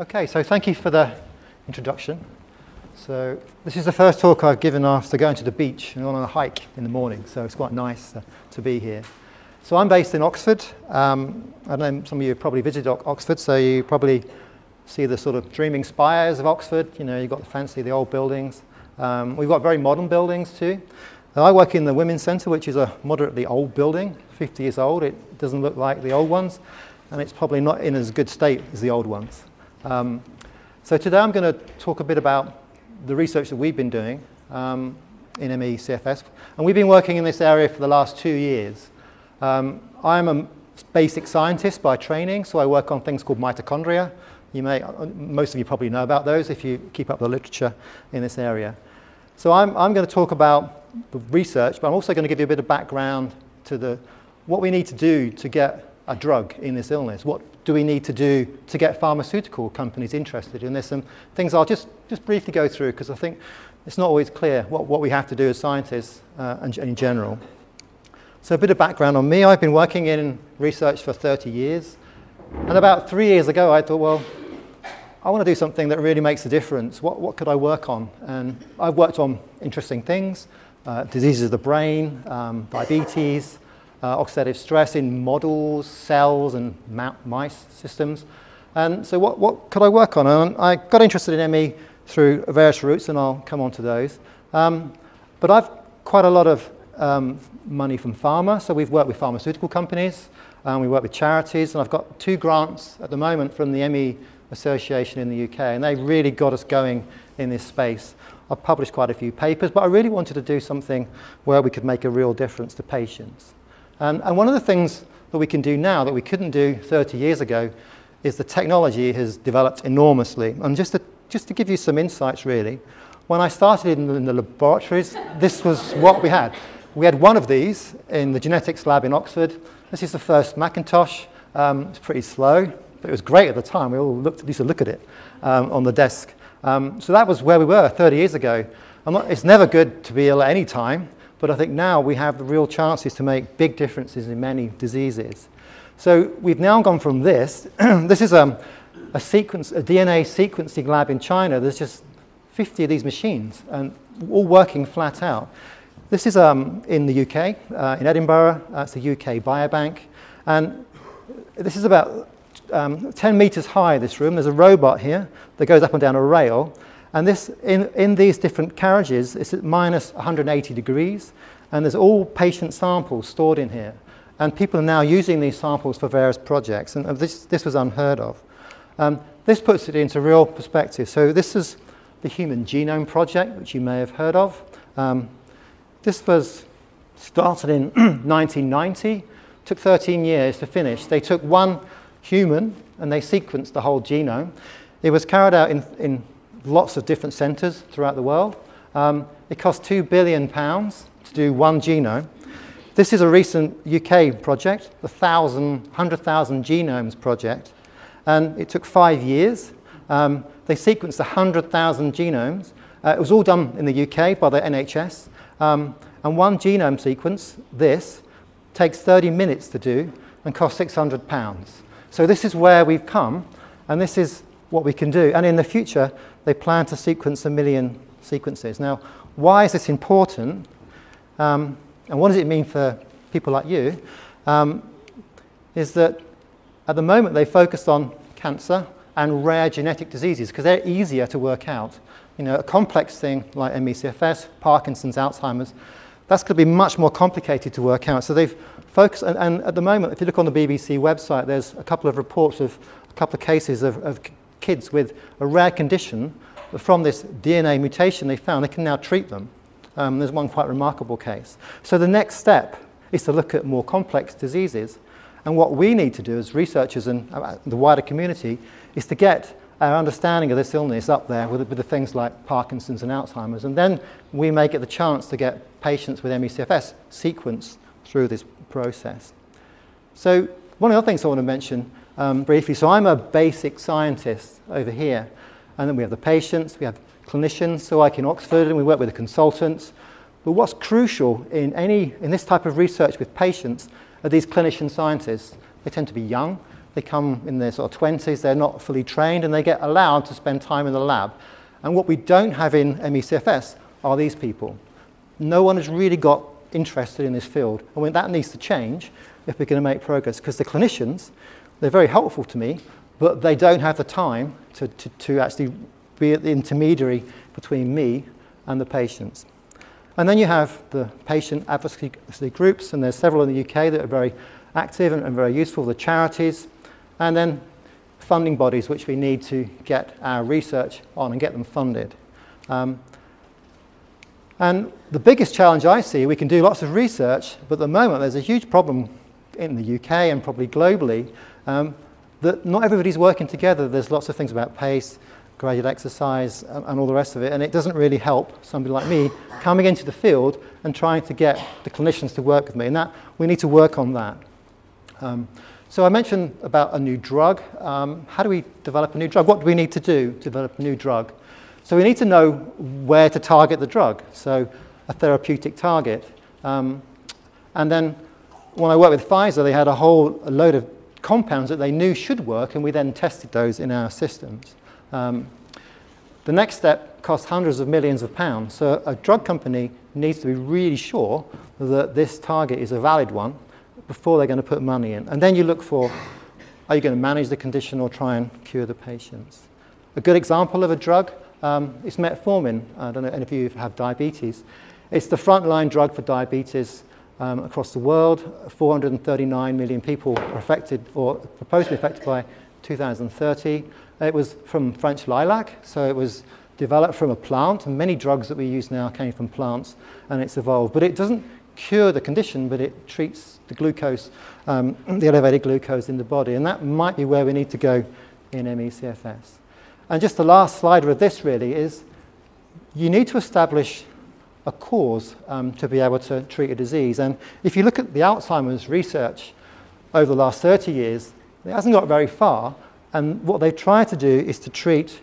Okay, so thank you for the introduction. So this is the first talk I've given after going to the beach and on a hike in the morning, so it's quite nice to, to be here. So I'm based in Oxford. Um, I know some of you have probably visited Oxford, so you probably see the sort of dreaming spires of Oxford. You know, you've got the fancy, the old buildings. Um, we've got very modern buildings too. I work in the Women's Centre, which is a moderately old building, 50 years old. It doesn't look like the old ones, and it's probably not in as good state as the old ones. Um, so today I'm going to talk a bit about the research that we've been doing um, in ME-CFS. And we've been working in this area for the last two years. Um, I'm a basic scientist by training, so I work on things called mitochondria. You may, most of you probably know about those if you keep up the literature in this area. So I'm, I'm going to talk about the research, but I'm also going to give you a bit of background to the, what we need to do to get a drug in this illness? What do we need to do to get pharmaceutical companies interested in this? And things I'll just, just briefly go through because I think it's not always clear what, what we have to do as scientists uh, and, in general. So a bit of background on me. I've been working in research for 30 years. And about three years ago, I thought, well, I want to do something that really makes a difference. What, what could I work on? And I've worked on interesting things, uh, diseases of the brain, um, diabetes, uh, oxidative stress in models, cells, and mice systems. And so what, what could I work on? And I got interested in ME through various routes, and I'll come on to those. Um, but I've quite a lot of um, money from pharma, so we've worked with pharmaceutical companies, and we work with charities, and I've got two grants at the moment from the ME Association in the UK, and they really got us going in this space. I've published quite a few papers, but I really wanted to do something where we could make a real difference to patients. Um, and one of the things that we can do now that we couldn't do 30 years ago is the technology has developed enormously. And just to, just to give you some insights, really, when I started in the, in the laboratories, this was what we had. We had one of these in the genetics lab in Oxford. This is the first Macintosh. Um, it's pretty slow, but it was great at the time. We all looked, used to look at it um, on the desk. Um, so that was where we were 30 years ago. Not, it's never good to be ill at any time, but I think now we have the real chances to make big differences in many diseases. So we've now gone from this. this is a, a, sequence, a DNA sequencing lab in China. There's just 50 of these machines, and all working flat out. This is um, in the UK, uh, in Edinburgh. That's the UK Biobank. And this is about um, 10 meters high, this room. There's a robot here that goes up and down a rail. And this, in, in these different carriages, it's at minus 180 degrees, and there's all patient samples stored in here. And people are now using these samples for various projects, and this, this was unheard of. Um, this puts it into real perspective. So this is the Human Genome Project, which you may have heard of. Um, this was started in 1990, took 13 years to finish. They took one human and they sequenced the whole genome. It was carried out in, in lots of different centres throughout the world. Um, it cost £2 billion to do one genome. This is a recent UK project, the 100,000 Genomes project, and it took five years. Um, they sequenced 100,000 genomes. Uh, it was all done in the UK by the NHS. Um, and one genome sequence, this, takes 30 minutes to do and costs £600. So this is where we've come, and this is what we can do. And in the future, they plan to sequence a million sequences. Now, why is this important? Um, and what does it mean for people like you? Um, is that at the moment they focused on cancer and rare genetic diseases because they're easier to work out. You know, a complex thing like ME/CFS, Parkinson's, Alzheimer's, that's going to be much more complicated to work out. So they've focused, and, and, at the moment, if you look on the BBC website, there's a couple of reports of a couple of cases of, of kids with a rare condition from this DNA mutation they found, they can now treat them. Um, there's one quite remarkable case. So the next step is to look at more complex diseases. And what we need to do as researchers and uh, the wider community is to get our understanding of this illness up there with, with the things like Parkinson's and Alzheimer's. And then we may get the chance to get patients with ME/CFS sequenced through this process. So one of the other things I want to mention um, briefly. So I'm a basic scientist over here. And then we have the patients, we have clinicians, so like in Oxford, and we work with the consultants. But what's crucial in, any, in this type of research with patients are these clinician scientists. They tend to be young, They come in their sort of 20s, they're not fully trained, and they get allowed to spend time in the lab. And what we don't have in MECFS are these people. No one has really got interested in this field. And when that needs to change if we're going to make progress, because the clinicians, they're very helpful to me, but they don't have the time to, to, to actually be the intermediary between me and the patients. And then you have the patient advocacy groups, and there's several in the UK that are very active and, and very useful, the charities, and then funding bodies which we need to get our research on and get them funded. Um, and the biggest challenge I see, we can do lots of research, but at the moment there's a huge problem in the UK and probably globally um, that not everybody's working together. There's lots of things about pace, graded exercise, and, and all the rest of it, and it doesn't really help somebody like me coming into the field and trying to get the clinicians to work with me. And that we need to work on that. Um, so I mentioned about a new drug. Um, how do we develop a new drug? What do we need to do to develop a new drug? So we need to know where to target the drug, so a therapeutic target. Um, and then when I worked with Pfizer, they had a whole load of compounds that they knew should work, and we then tested those in our systems. Um, the next step costs hundreds of millions of pounds. So a drug company needs to be really sure that this target is a valid one before they're going to put money in. And then you look for, are you going to manage the condition or try and cure the patients? A good example of a drug um, it's metformin. I don't know any of you have diabetes. It's the frontline drug for diabetes um, across the world. 439 million people are affected or proposed to be affected by 2030. It was from French lilac, so it was developed from a plant, and many drugs that we use now came from plants, and it's evolved. But it doesn't cure the condition, but it treats the glucose, um, the elevated glucose in the body, and that might be where we need to go in MECFS. And just the last slide with this really is you need to establish a cause um, to be able to treat a disease. And if you look at the Alzheimer's research over the last 30 years, it hasn't got very far. And what they've tried to do is to treat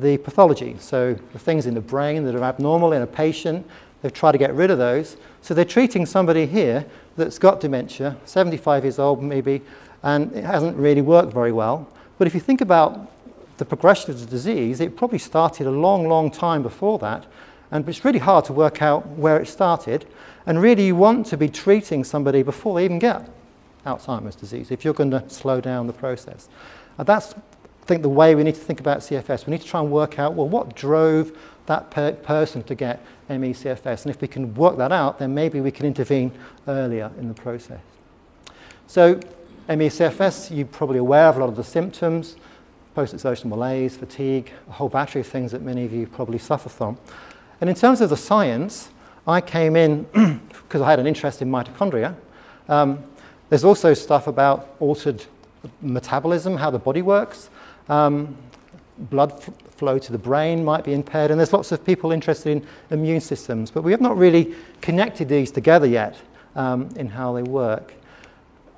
the pathology. So the things in the brain that are abnormal in a patient, they've tried to get rid of those. So they're treating somebody here that's got dementia, 75 years old maybe, and it hasn't really worked very well. But if you think about the progression of the disease, it probably started a long, long time before that. And it's really hard to work out where it started. And really, you want to be treating somebody before they even get Alzheimer's disease if you're going to slow down the process. And that's, I think, the way we need to think about CFS. We need to try and work out, well, what drove that per person to get ME-CFS? And if we can work that out, then maybe we can intervene earlier in the process. So, ME-CFS, you're probably aware of a lot of the symptoms post-exertional malaise, fatigue, a whole battery of things that many of you probably suffer from. And in terms of the science, I came in because I had an interest in mitochondria. Um, there's also stuff about altered metabolism, how the body works. Um, blood f- flow to the brain might be impaired, and there's lots of people interested in immune systems, but we have not really connected these together yet um, in how they work.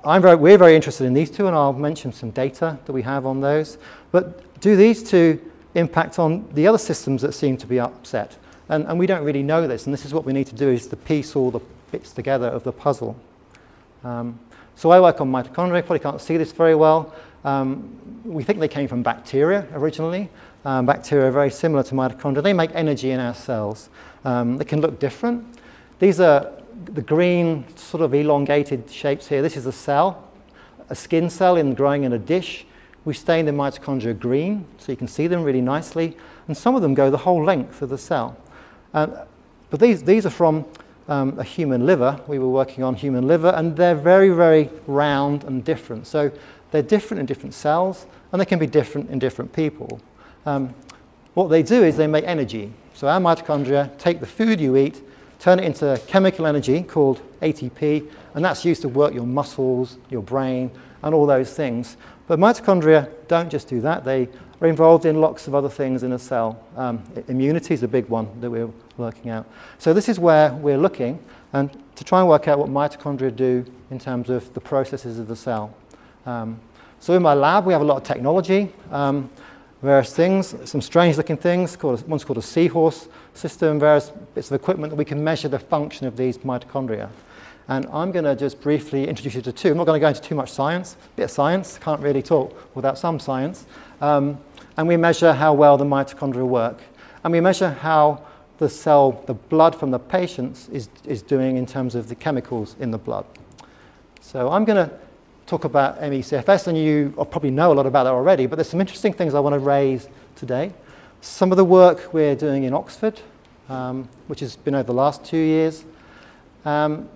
Very, we're very interested in these two, and I'll mention some data that we have on those. But do these two impact on the other systems that seem to be upset? And, and we don't really know this, and this is what we need to do is to piece all the bits together of the puzzle. Um, so I work on mitochondria, probably can't see this very well. Um, we think they came from bacteria originally. Um, bacteria are very similar to mitochondria. They make energy in our cells. Um, they can look different. These are the green sort of elongated shapes here, this is a cell, a skin cell in growing in a dish. We stain the mitochondria green, so you can see them really nicely. And some of them go the whole length of the cell. Um, but these, these are from um, a human liver. We were working on human liver, and they're very, very round and different. So they're different in different cells, and they can be different in different people. Um, what they do is they make energy. So our mitochondria take the food you eat turn it into chemical energy called ATP, and that's used to work your muscles, your brain, and all those things. But mitochondria don't just do that, they are involved in lots of other things in a cell. Um, immunity is a big one that we're working out. So, this is where we're looking and to try and work out what mitochondria do in terms of the processes of the cell. Um, so, in my lab, we have a lot of technology. Um, various things, some strange looking things, called, one's called a seahorse system, various bits of equipment that we can measure the function of these mitochondria. And I'm going to just briefly introduce you to two. I'm not going to go into too much science, a bit of science, can't really talk without some science. Um, and we measure how well the mitochondria work. And we measure how the cell, the blood from the patients is, is doing in terms of the chemicals in the blood. So I'm going to talk about ME/CFS, and you probably know a lot about that already, but there's some interesting things I want to raise today. Some of the work we're doing in Oxford, um, which has been over the last two years. Um,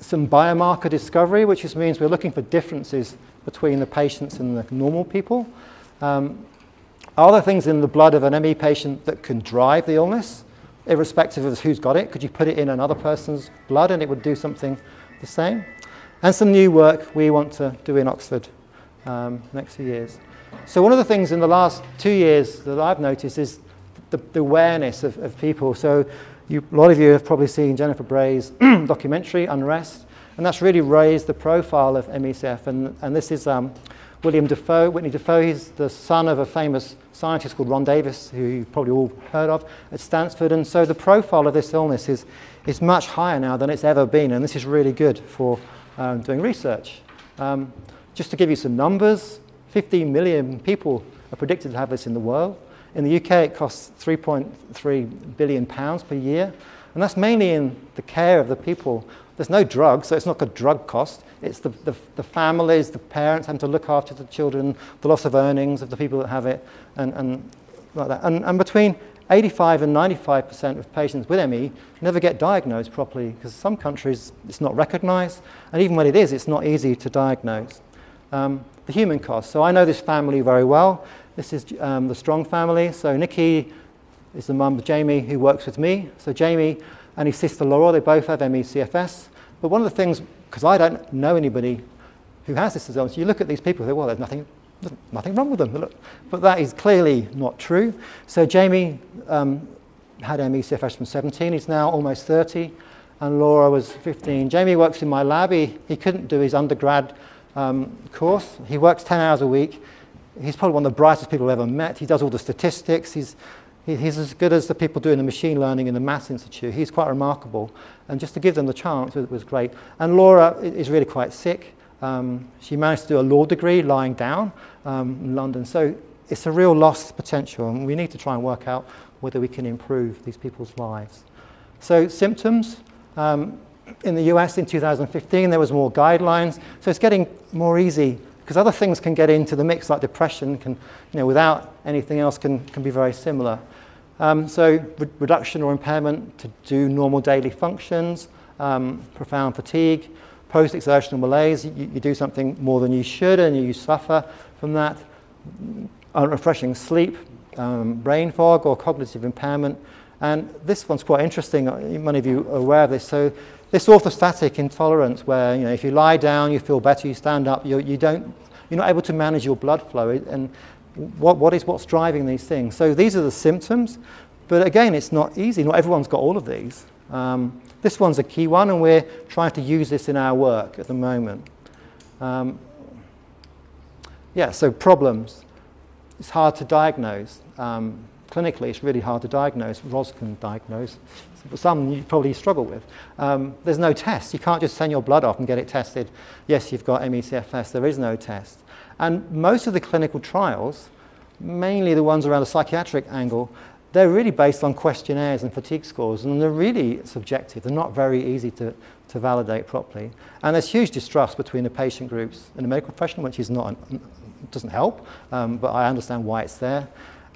some biomarker discovery, which just means we're looking for differences between the patients and the normal people. Um, are there things in the blood of an ME patient that can drive the illness, irrespective of who's got it? Could you put it in another person's blood and it would do something the same? And some new work we want to do in Oxford um, next few years. So one of the things in the last two years that I've noticed is the, the awareness of, of, people. So you, a lot of you have probably seen Jennifer Brea's documentary, Unrest, and that's really raised the profile of MECF. And, and this is um, William Dafoe. Whitney Dafoe, He's the son of a famous scientist called Ron Davis, who you've probably all heard of at Stanford. And so the profile of this illness is, is much higher now than it's ever been, and this is really good for um, doing research. Um, just to give you some numbers, 15 million people are predicted to have this in the world. In the UK, it costs 3.3 billion pounds per year, and that's mainly in the care of the people. There's no drugs, so it's not a drug cost. It's the, the, the, families, the parents having to look after the children, the loss of earnings of the people that have it, and, and like that. And, and between 85 and 95% of patients with ME never get diagnosed properly because some countries it's not recognized, and even when it is, it's not easy to diagnose. Um, the human cost. So I know this family very well. This is um, the Strong family. So Nikki is the mum of Jamie who works with me. So Jamie and his sister Laura, they both have ME/CFS. But one of the things, because I don't know anybody who has this disease, you look at these people and say, well, there's nothing, there's nothing wrong with them. But that is clearly not true. So Jamie um, had ME/CFS from 17. He's now almost 30. And Laura was 15. Jamie works in my lab. He, he couldn't do his undergrad um, course. He works 10 hours a week. He's probably one of the brightest people I've ever met. He does all the statistics. He's, he, he's as good as the people doing the machine learning in the Maths Institute. He's quite remarkable. And just to give them the chance was, was great. And Laura is really quite sick. Um, she managed to do a law degree lying down um, in London. So it's a real lost potential, and we need to try and work out whether we can improve these people's lives. So symptoms, um, in the US in 2015, there was more guidelines. So it's getting more easy because other things can get into the mix, like depression, can, you know, without anything else, can, can be very similar. Um, so re reduction or impairment to do normal daily functions, um, profound fatigue, post-exertional malaise, you, you, do something more than you should and you suffer from that, unrefreshing sleep, um, brain fog or cognitive impairment. And this one's quite interesting, many of you are aware of this. So this orthostatic intolerance where you know, if you lie down, you feel better, you stand up, you, you don't, you're not able to manage your blood flow. And what, what is what's driving these things? So these are the symptoms. But again, it's not easy. Not everyone's got all of these. Um, this one's a key one, and we're trying to use this in our work at the moment. Um, yeah, so problems. It's hard to diagnose. Um, clinically, it's really hard to diagnose. Ros can diagnose some you probably struggle with. Um, there's no test. You can't just send your blood off and get it tested. Yes, you've got ME/CFS. There is no test. And most of the clinical trials, mainly the ones around the psychiatric angle, they're really based on questionnaires and fatigue scores, and they're really subjective. They're not very easy to, to validate properly. And there's huge distrust between the patient groups and the medical profession, which is not, doesn't help, um, but I understand why it's there.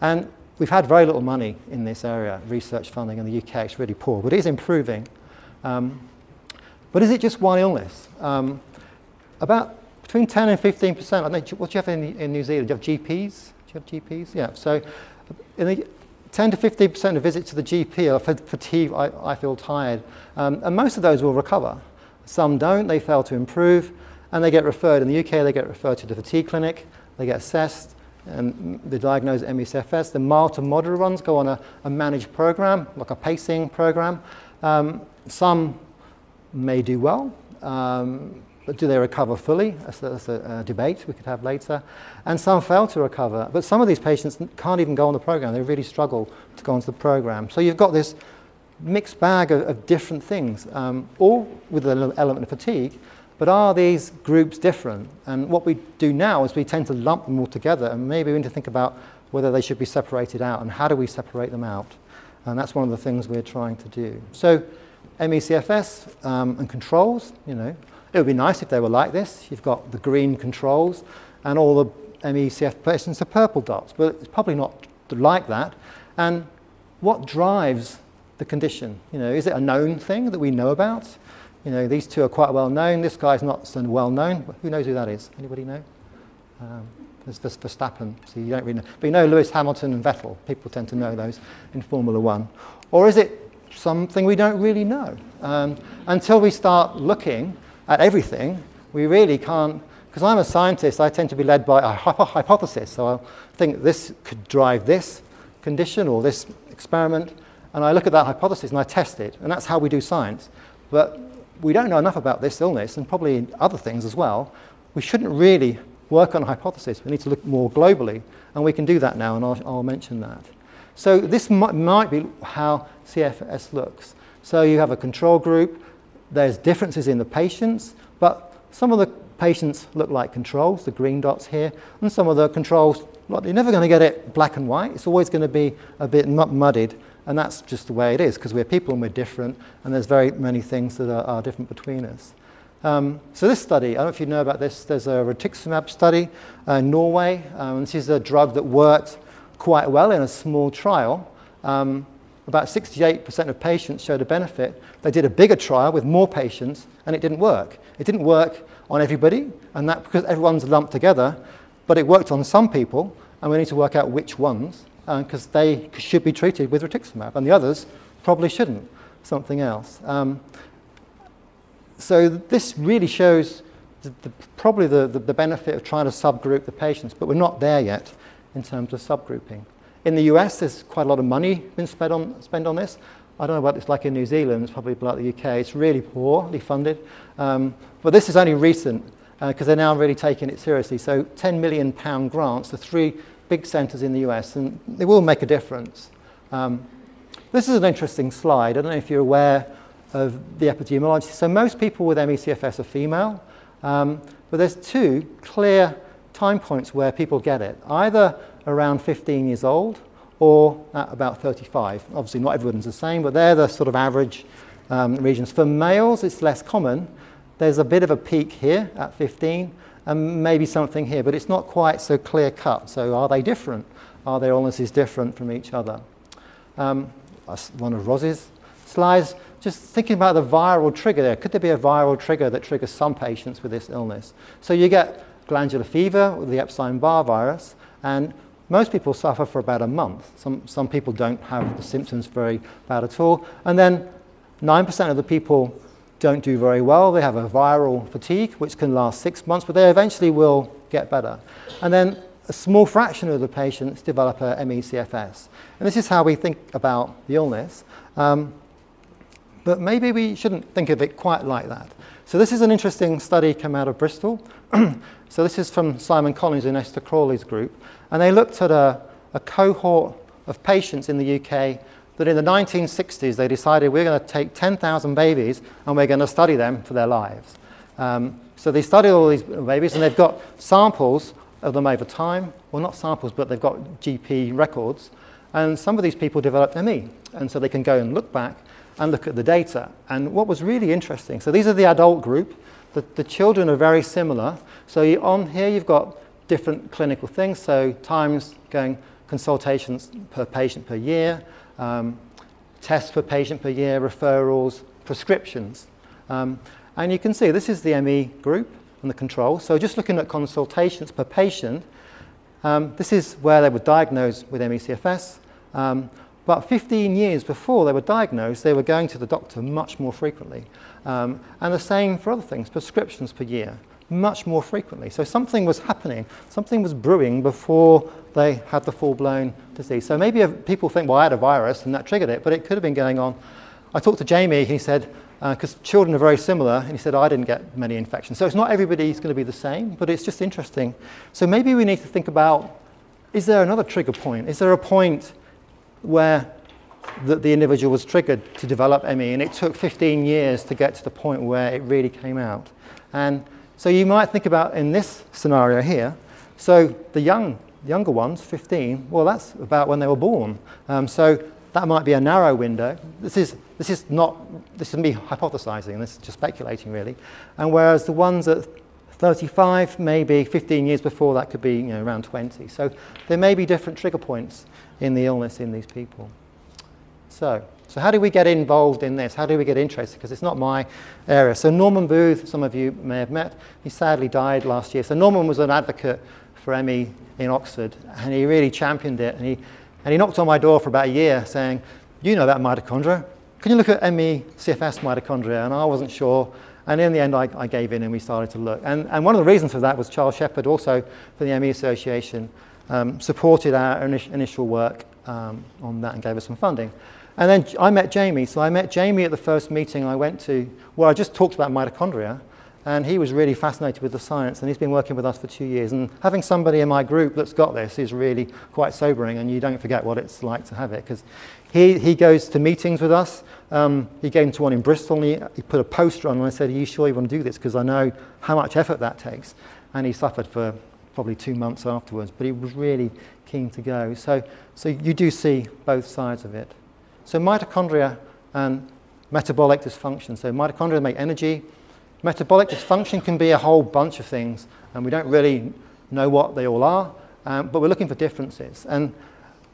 And We've had very little money in this area, research funding in the UK. It's really poor, but it is improving. Um, but is it just one illness? Um, about between 10 and 15 percent. I think, what do you have in, in New Zealand? Do you have GPs? Do you have GPs? Yeah. So, in the 10 to 15 percent of visits to the GP are fatigue. I, I feel tired, um, and most of those will recover. Some don't. They fail to improve, and they get referred. In the UK, they get referred to the fatigue clinic. They get assessed and the diagnosed ME/CFS. The mild to moderate ones go on a, a managed program, like a pacing program. Um, some may do well, um, but do they recover fully? That's, that's a, a, debate we could have later. And some fail to recover. But some of these patients can't even go on the program. They really struggle to go onto the program. So you've got this mixed bag of, of different things, um, all with an element of fatigue. But are these groups different? And what we do now is we tend to lump them all together, and maybe we need to think about whether they should be separated out and how do we separate them out. And that's one of the things we're trying to do. So, ME/CFS um, and controls, you know, it would be nice if they were like this. You've got the green controls, and all the MECF patients are purple dots, but it's probably not like that. And what drives the condition? You know, is it a known thing that we know about? You know, these two are quite well known. This guy's not so well known. Who knows who that is? Anybody know? Um, there's Verstappen, so you don't really know. But you know Lewis Hamilton and Vettel. People tend to know those in Formula One. Or is it something we don't really know? Um, until we start looking at everything, we really can't. Because I'm a scientist, I tend to be led by a hypothesis. So I think this could drive this condition or this experiment, and I look at that hypothesis and I test it, and that's how we do science. But we don't know enough about this illness and probably other things as well. We shouldn't really work on a hypothesis. We need to look more globally, and we can do that now, and I'll, I'll mention that. So this might, might be how CFS looks. So you have a control group, there's differences in the patients, but some of the patients look like controls, the green dots here, and some of the controls, you're never going to get it black and white. It's always going to be a bit muddied, and that's just the way it is because we're people and we're different, and there's very many things that are, are different between us. Um, so this study, I don't know if you know about this, there's a rituximab study in Norway. Um, this is a drug that worked quite well in a small trial. Um, about 68% of patients showed a benefit. They did a bigger trial with more patients, and it didn't work. It didn't work on everybody, and that because everyone's lumped together, but it worked on some people, and we need to work out which ones, because uh, they should be treated with rituximab, and the others probably shouldn't, something else. Um, so this really shows the, the, probably the, the, benefit of trying to subgroup the patients, but we're not there yet in terms of subgrouping. In the US, there's quite a lot of money been spent on, spent on this. I don't know what it's like in New Zealand, it's probably like the UK. It's really poorly funded. Um, but this is only recent because uh, they're now really taking it seriously. So 10 million pound grants to three big centres in the US, and they will make a difference. Um, this is an interesting slide. I don't know if you're aware of the epidemiology. So most people with ME/CFS are female, um, but there's two clear time points where people get it, either around 15 years old or at about 35. Obviously, not everyone's the same, but they're the sort of average um, regions. For males, it's less common. There's a bit of a peak here at 15, and maybe something here, but it's not quite so clear cut. So, are they different? Are their illnesses different from each other? Um, one of Roz's slides just thinking about the viral trigger there. Could there be a viral trigger that triggers some patients with this illness? So you get glandular fever with the Epstein-Barr virus, and most people suffer for about a month. Some, some people don't have the symptoms very bad at all. And then 9% of the people don't do very well. They have a viral fatigue, which can last six months, but they eventually will get better. And then a small fraction of the patients develop a ME/CFS. And this is how we think about the illness. Um, but maybe we shouldn't think of it quite like that. So this is an interesting study come out of Bristol. so this is from Simon Collins and Esther Crawley's group. And they looked at a, a cohort of patients in the UK that in the 1960s they decided we're going to take 10,000 babies and we're going to study them for their lives. Um, so they studied all these babies and they've got samples of them over time. Well, not samples, but they've got GP records. And some of these people developed ME. And so they can go and look back and look at the data. And what was really interesting, so these are the adult group. The, the children are very similar. So you, on here you've got different clinical things. So times going consultations per patient per year, um, tests per patient per year, referrals, prescriptions. Um, and you can see this is the ME group and the control. So just looking at consultations per patient, um, this is where they were diagnosed with ME/CFS. Um, but 15 years before they were diagnosed, they were going to the doctor much more frequently. Um, and the same for other things, prescriptions per year, much more frequently. So something was happening, something was brewing before they had the full blown disease. So maybe people think, well, I had a virus and that triggered it, but it could have been going on. I talked to Jamie, he said, because uh, children are very similar, and he said, I didn't get many infections. So it's not everybody's going to be the same, but it's just interesting. So maybe we need to think about is there another trigger point? Is there a point where that the individual was triggered to develop ME, and it took 15 years to get to the point where it really came out. And so you might think about in this scenario here, so the young, younger ones, 15, well, that's about when they were born. Um, so that might be a narrow window. This is, this is not, this is me hypothesizing, this is just speculating really. And whereas the ones at 35, maybe 15 years before that could be you know, around 20. So there may be different trigger points in the illness in these people. So, so how do we get involved in this? How do we get interested? Because it's not my area. So Norman Booth, some of you may have met, he sadly died last year. So Norman was an advocate for ME in Oxford, and he really championed it. And he, and he knocked on my door for about a year saying, you know about mitochondria. Can you look at ME CFS mitochondria? And I wasn't sure. And in the end, I, I, gave in and we started to look. And, and one of the reasons for that was Charles Shepherd, also for the ME Association, um, supported our initial work um, on that and gave us some funding. And then I met Jamie. So I met Jamie at the first meeting I went to where I just talked about mitochondria. And he was really fascinated with the science, and he's been working with us for two years. And having somebody in my group that's got this is really quite sobering, and you don't forget what it's like to have it. Because he, he goes to meetings with us. Um, he came to one in Bristol, and he, he put a poster on, and I said, Are you sure you want to do this? Because I know how much effort that takes. And he suffered for probably two months afterwards, but he was really keen to go. So, so you do see both sides of it. So mitochondria and metabolic dysfunction. So mitochondria make energy. Metabolic dysfunction can be a whole bunch of things, and we don't really know what they all are, um, but we're looking for differences. And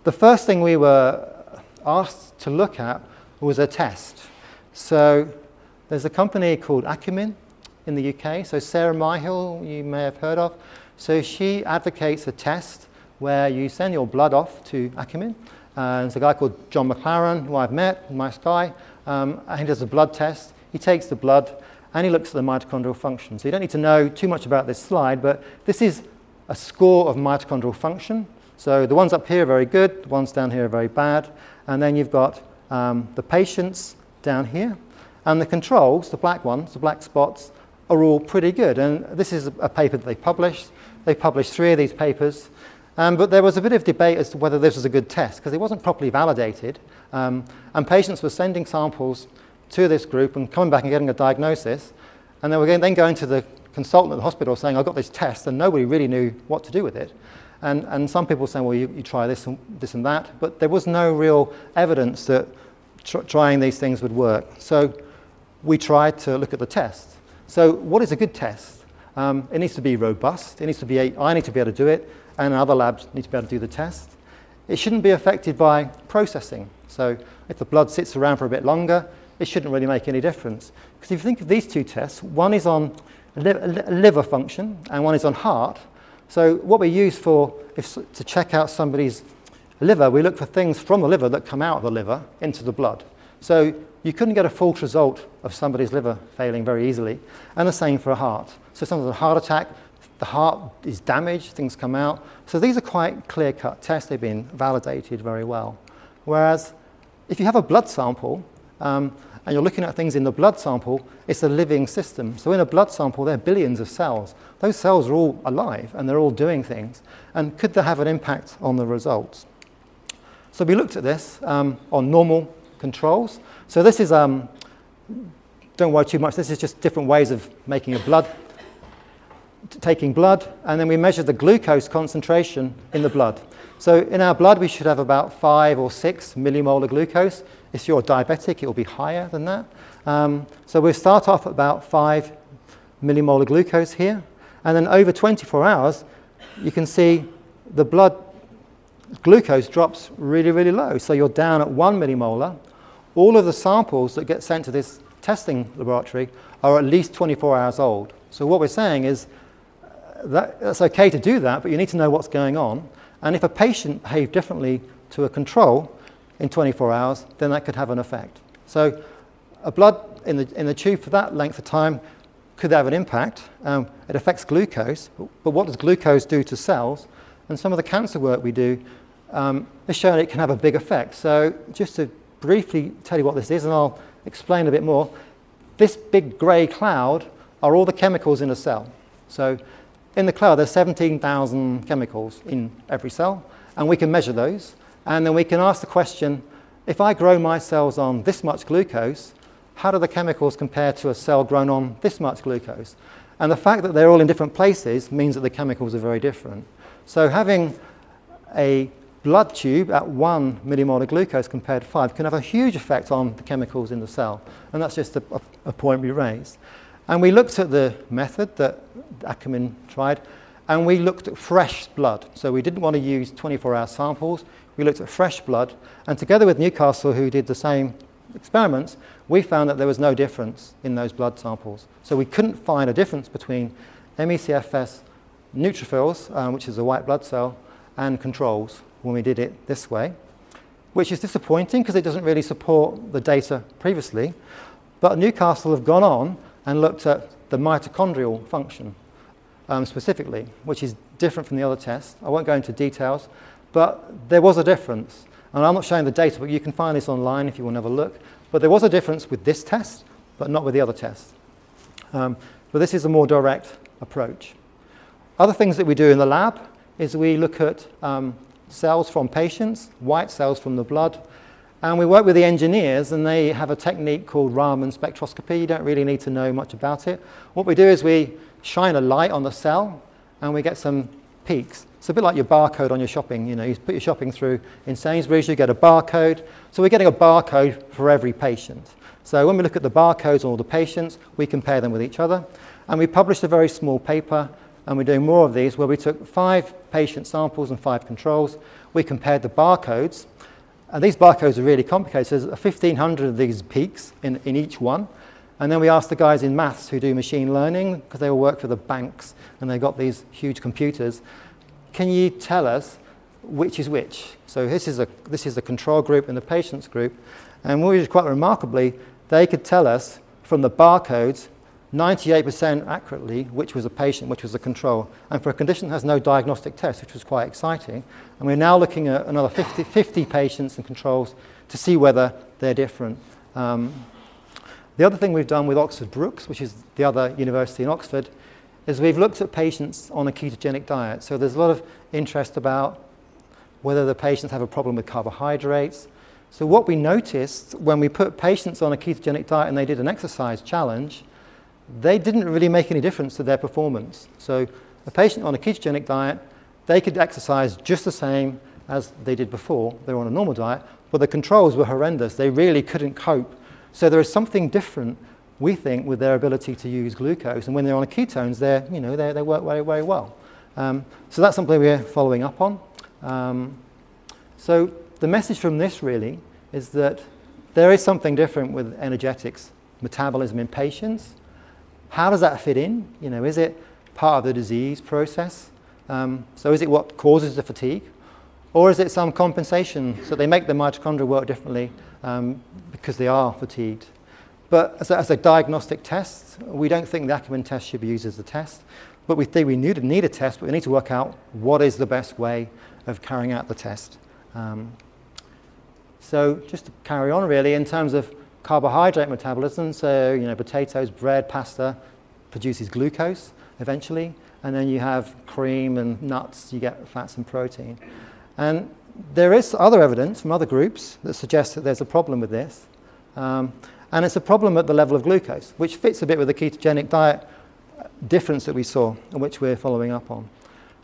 the first thing we were asked to look at was a test. So there's a company called Acumen in the UK. So Sarah Myhill, you may have heard of. So she advocates a test where you send your blood off to Acumen, uh, there's a guy called John McLaren, who I've met, nice guy. Um, he does a blood test. He takes the blood and he looks at the mitochondrial function. So you don't need to know too much about this slide, but this is a score of mitochondrial function. So the ones up here are very good, the ones down here are very bad. And then you've got um, the patients down here. And the controls, the black ones, the black spots, are all pretty good. And this is a paper that they published. They published three of these papers. Um, but there was a bit of debate as to whether this was a good test because it wasn't properly validated. Um, and patients were sending samples to this group and coming back and getting a diagnosis. And they were then going to the consultant at the hospital saying, I've got this test, and nobody really knew what to do with it. And, and some people saying, well, you, you try this and, this and that. But there was no real evidence that tr- trying these things would work. So we tried to look at the test. So what is a good test? Um, it needs to be robust. It needs to be, a, I need to be able to do it and other labs need to be able to do the test. It shouldn't be affected by processing. So if the blood sits around for a bit longer, it shouldn't really make any difference. Because if you think of these two tests, one is on li- liver function and one is on heart. So what we use for if, to check out somebody's liver, we look for things from the liver that come out of the liver into the blood. So you couldn't get a false result of somebody's liver failing very easily. And the same for a heart. So sometimes a heart attack, the heart is damaged, things come out. So these are quite clear cut tests, they've been validated very well. Whereas if you have a blood sample um, and you're looking at things in the blood sample, it's a living system. So in a blood sample, there are billions of cells. Those cells are all alive and they're all doing things. And could they have an impact on the results? So we looked at this um, on normal controls. So this is, um, don't worry too much, this is just different ways of making a blood taking blood, and then we measure the glucose concentration in the blood. So in our blood, we should have about five or six millimolar glucose. If you're diabetic, it will be higher than that. Um, so we start off at about five millimolar glucose here, and then over 24 hours, you can see the blood glucose drops really, really low. So you're down at one millimolar. All of the samples that get sent to this testing laboratory are at least 24 hours old. So what we're saying is that, that's okay to do that, but you need to know what's going on. And if a patient behaved differently to a control in 24 hours, then that could have an effect. So a blood in the, in the tube for that length of time could have an impact. Um, it affects glucose, but, but, what does glucose do to cells? And some of the cancer work we do um, is showing it can have a big effect. So just to briefly tell you what this is, and I'll explain a bit more. This big grey cloud are all the chemicals in a cell. So in the cloud, there's 17,000 chemicals in every cell, and we can measure those. And then we can ask the question, if I grow my cells on this much glucose, how do the chemicals compare to a cell grown on this much glucose? And the fact that they're all in different places means that the chemicals are very different. So having a blood tube at one millimolar glucose compared to five can have a huge effect on the chemicals in the cell. And that's just a, a, a point we raised. And we looked at the method that Acumen tried, and we looked at fresh blood. So we didn't want to use 24 hour samples. We looked at fresh blood. And together with Newcastle, who did the same experiments, we found that there was no difference in those blood samples. So we couldn't find a difference between ME/CFS neutrophils, um, which is a white blood cell, and controls when we did it this way, which is disappointing because it doesn't really support the data previously. But Newcastle have gone on and looked at the mitochondrial function um, specifically, which is different from the other tests. I won't go into details, but there was a difference. And I'm not showing the data, but you can find this online if you want to have a look. But there was a difference with this test, but not with the other tests. Um, but this is a more direct approach. Other things that we do in the lab is we look at um, cells from patients, white cells from the blood, and we work with the engineers, and they have a technique called Raman spectroscopy. You don't really need to know much about it. What we do is we shine a light on the cell, and we get some peaks. It's a bit like your barcode on your shopping. You know, you put your shopping through in Sainsbury's, you get a barcode. So we're getting a barcode for every patient. So when we look at the barcodes on all the patients, we compare them with each other. And we published a very small paper and we're doing more of these where we took five patient samples and five controls. We compared the barcodes, and these barcodes are really complicated. There's 1,500 of these peaks in, in each one. And then we asked the guys in maths who do machine learning, because they all work for the banks and they've got these huge computers, can you tell us which is which? So this is, a, this is the control group and the patients group. And is quite remarkably, they could tell us from the barcodes 98% accurately which was a patient, which was a control. And for a condition that has no diagnostic test, which was quite exciting. And we're now looking at another 50, 50 patients and controls to see whether they're different. Um, the other thing we've done with Oxford Brookes, which is the other university in Oxford, is we've looked at patients on a ketogenic diet. So there's a lot of interest about whether the patients have a problem with carbohydrates. So what we noticed when we put patients on a ketogenic diet and they did an exercise challenge they didn't really make any difference to their performance. So a patient on a ketogenic diet, they could exercise just the same as they did before. They were on a normal diet, but the controls were horrendous. They really couldn't cope. So there is something different, we think, with their ability to use glucose. And when they're on a ketones, they're, you know, they they work very, very well. Um, so that's something we're following up on. Um, so the message from this really is that there is something different with energetics metabolism in patients how does that fit in? You know, is it part of the disease process? Um, so is it what causes the fatigue? Or is it some compensation? So they make the mitochondria work differently um, because they are fatigued. But as a, as a, diagnostic test, we don't think the Acumen test should be used as a test. But we think we need, need a test, but we need to work out what is the best way of carrying out the test. Um, so just to carry on really, in terms of carbohydrate metabolism, so you know, potatoes, bread, pasta produces glucose eventually, and then you have cream and nuts, you get fats and protein. And there is other evidence from other groups that suggests that there's a problem with this. Um, and it's a problem at the level of glucose, which fits a bit with the ketogenic diet difference that we saw, and which we're following up on.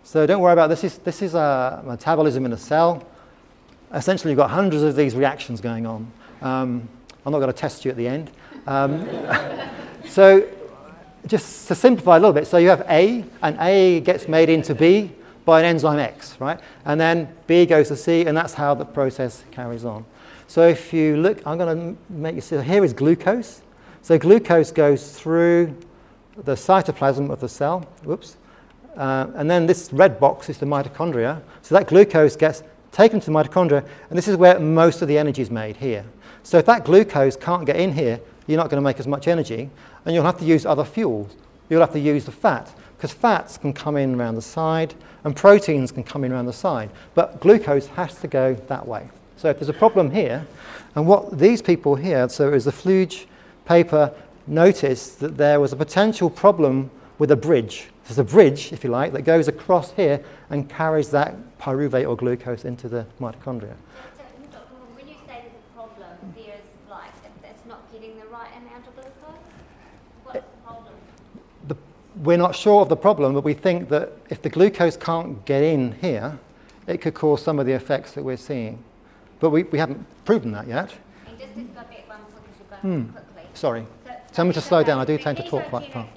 So don't worry about this. Is, this is a metabolism in a cell. Essentially, you've got hundreds of these reactions going on. Um, I'm not going to test you at the end. Um, so just to simplify a little bit, so you have A, and A gets made into B by an enzyme X, right? And then B goes to C, and that's how the process carries on. So if you look, I'm going to make you see, here is glucose. So glucose goes through the cytoplasm of the cell, whoops, uh, and then this red box is the mitochondria. So that glucose gets taken to the mitochondria, and this is where most of the energy is made here. So if that glucose can't get in here, you're not going to make as much energy, and you'll have to use other fuels. You'll have to use the fat, because fats can come in around the side, and proteins can come in around the side. But glucose has to go that way. So if there's a problem here, and what these people here, so it was the Fluge paper, noticed that there was a potential problem with a bridge. There's a bridge, if you like, that goes across here and carries that pyruvate or glucose into the mitochondria. right amount of glucose? What's the problem? The, we're not sure of the problem, but we think that if the glucose can't get in here, it could cause some of the effects that we're seeing. But we, we haven't proven that yet. And just to go back one because you're Hmm. Sorry. So, Tell me to slow down. I do tend to talk quite fast.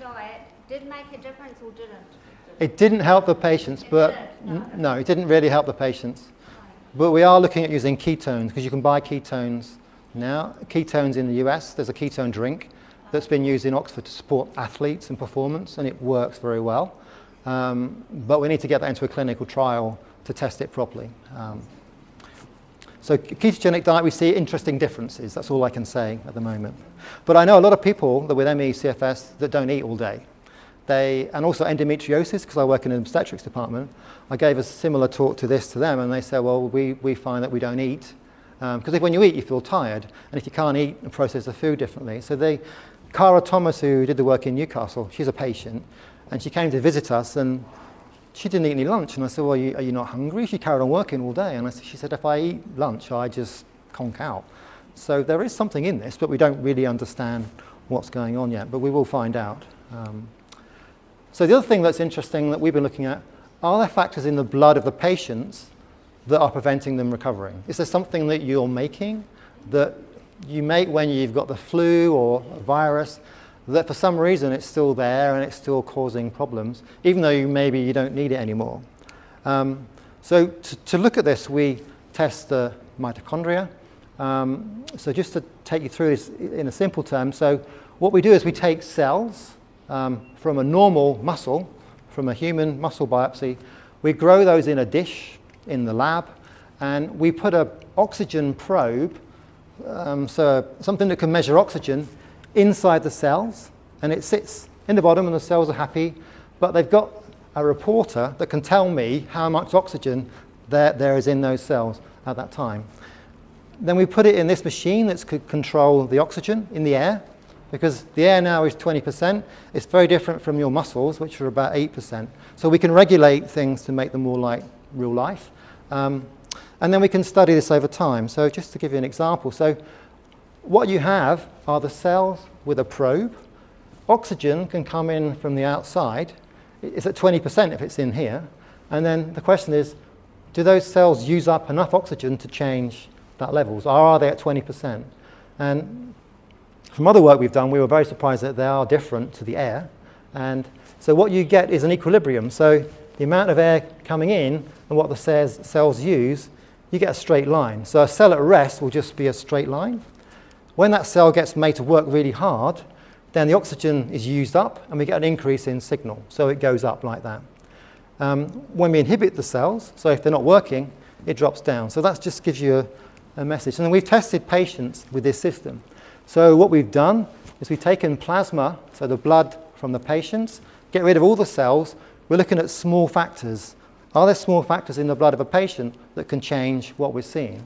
did make a difference or didn't? It didn't help the patients, It but didn't, n- no, it didn't really help the patients. But we are looking at using ketones because you can buy ketones now. Ketones in the US, there's a ketone drink that's been used in Oxford to support athletes and performance, and it works very well. Um, but we need to get that into a clinical trial to test it properly. Um, so ketogenic diet, we see interesting differences. That's all I can say at the moment. But I know a lot of people that with ME CFS that don't eat all day. They, and also endometriosis, because I work in an obstetrics department. I gave a similar talk to this to them, and they said, well, we, we find that we don't eat. Because if when you eat, you feel tired. And if you can't eat, and process the food differently. So they, Cara Tomas, who did the work in Newcastle, she's a patient, and she came to visit us, and she didn't eat any lunch. And I said, well, are you, are you not hungry? She carried on working all day. And I she said, if I eat lunch, I just conk out. So there is something in this, but we don't really understand what's going on yet. But we will find out. Um, so the other thing that's interesting that we've been looking at, are there factors in the blood of the patients that are preventing them recovering? Is there something that you're making that you make when you've got the flu or a virus that for some reason it's still there and it's still causing problems, even though you, maybe you don't need it anymore? Um, so to, to look at this, we test the mitochondria. Um, so just to take you through this in a simple term, so what we do is we take cells um, from a normal muscle, from a human muscle biopsy, we grow those in a dish in the lab, and we put a oxygen probe, um, so something that can measure oxygen, inside the cells, and it sits in the bottom, and the cells are happy, but they've got a reporter that can tell me how much oxygen there, there is in those cells at that time. Then we put it in this machine that could control the oxygen in the air, because the air now is 20%. It's very different from your muscles, which are about 8%. So we can regulate things to make them more like real life. Um, and then we can study this over time. So just to give you an example, so what you have are the cells with a probe. Oxygen can come in from the outside. It's at 20% if it's in here. And then the question is, do those cells use up enough oxygen to change that levels, or are they at 20%? And from other work we've done, we were very surprised that they are different to the air. And so what you get is an equilibrium. So the amount of air coming in and what the cells, use, you get a straight line. So a cell at rest will just be a straight line. When that cell gets made to work really hard, then the oxygen is used up and we get an increase in signal. So it goes up like that. Um, when we inhibit the cells, so if they're not working, it drops down. So that just gives you a, a message. And then we've tested patients with this system. So what we've done is we've taken plasma, so the blood from the patients, get rid of all the cells. We're looking at small factors. Are there small factors in the blood of a patient that can change what we're seeing?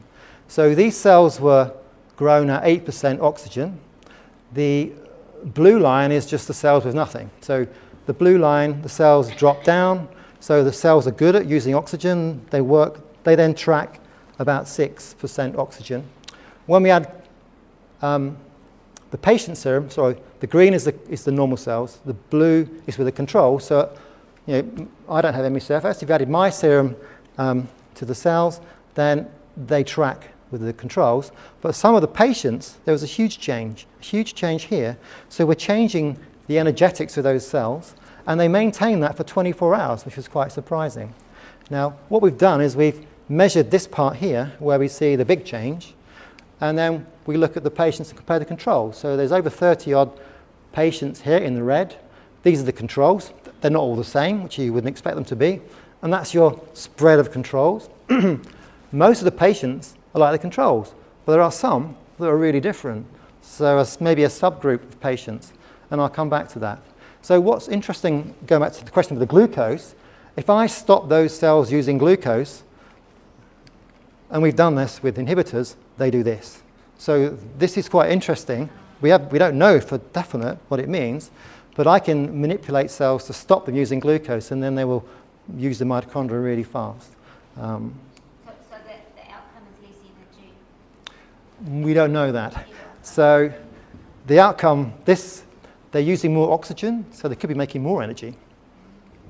So these cells were grown at 8% oxygen. The blue line is just the cells with nothing. So the blue line, the cells drop down. So the cells are good at using oxygen. They work. They then track about 6% oxygen. When we add um, the patient serum, sorry, the green is the, is the normal cells, the blue is with the control. So, you know, I don't have ME/CFS. If you added my serum um, to the cells, then they track with the controls. But some of the patients, there was a huge change, a huge change here. So we're changing the energetics of those cells, and they maintain that for 24 hours, which was quite surprising. Now, what we've done is we've measured this part here, where we see the big change, and then we look at the patients and compare the controls. So there's over 30 odd patients here in the red. These are the controls. They're not all the same, which you wouldn't expect them to be. And that's your spread of controls. Most of the patients are like the controls, but there are some that are really different. So maybe a subgroup of patients, and I'll come back to that. So what's interesting, going back to the question of the glucose, if I stop those cells using glucose, and we've done this with inhibitors, they do this. So this is quite interesting. We, have, we don't know for definite what it means, but I can manipulate cells to stop them using glucose, and then they will use the mitochondria really fast. Um, So, so that the outcome is less energy. we don't know that. So the outcome, this, they're using more oxygen, so they could be making more energy.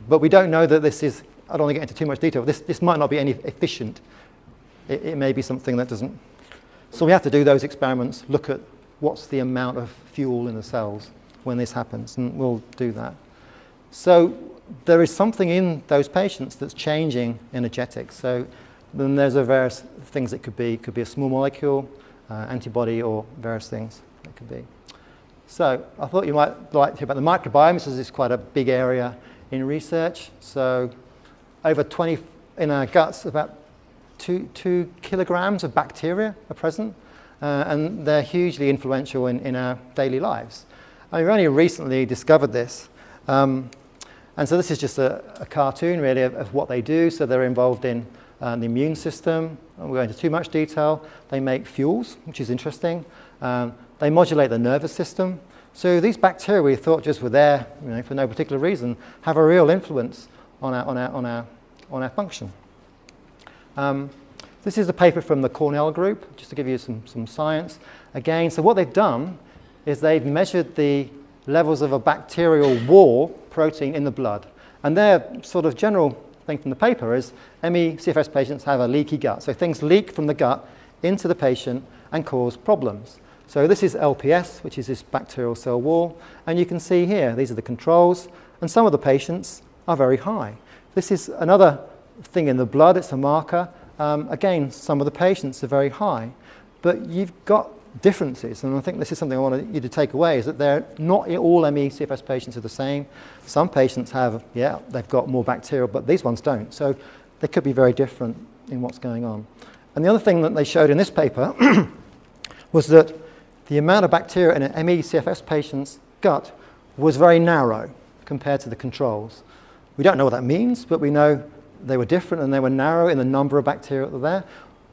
But we don't know that this is, I don't want to get into too much detail, this, this might not be any efficient. It, it may be something that doesn't. So we have to do those experiments, look at what's the amount of fuel in the cells when this happens, and we'll do that. So there is something in those patients that's changing energetics. So then there's a various things it could be. It could be a small molecule, uh, antibody, or various things it could be. So I thought you might like to hear about the microbiome. This is quite a big area in research. So over 20 in our guts, about two, two kilograms of bacteria are present, uh, and they're hugely influential in, in our daily lives. We've only recently discovered this. Um, and so this is just a, a cartoon, really, of, of, what they do. So they're involved in uh, the immune system. I won't go into too much detail. They make fuels, which is interesting. Um, they modulate the nervous system. So these bacteria we thought just were there you know, for no particular reason have a real influence on our, on our, on our, on our function. Um, this is a paper from the Cornell group, just to give you some, some science. Again, so what they've done is they've measured the levels of a bacterial wall protein in the blood. And their sort of general thing from the paper is ME CFS patients have a leaky gut. So things leak from the gut into the patient and cause problems. So this is LPS, which is this bacterial cell wall. And you can see here, these are the controls. And some of the patients are very high. This is another thing in the blood, it's a marker. Um, again, some of the patients are very high. But you've got differences, and I think this is something I want you to take away, is that they're not all ME CFS patients are the same. Some patients have, yeah, they've got more bacterial, but these ones don't. So they could be very different in what's going on. And the other thing that they showed in this paper was that the amount of bacteria in an ME CFS patient's gut was very narrow compared to the controls. We don't know what that means, but we know they were different and they were narrow in the number of bacteria that were there.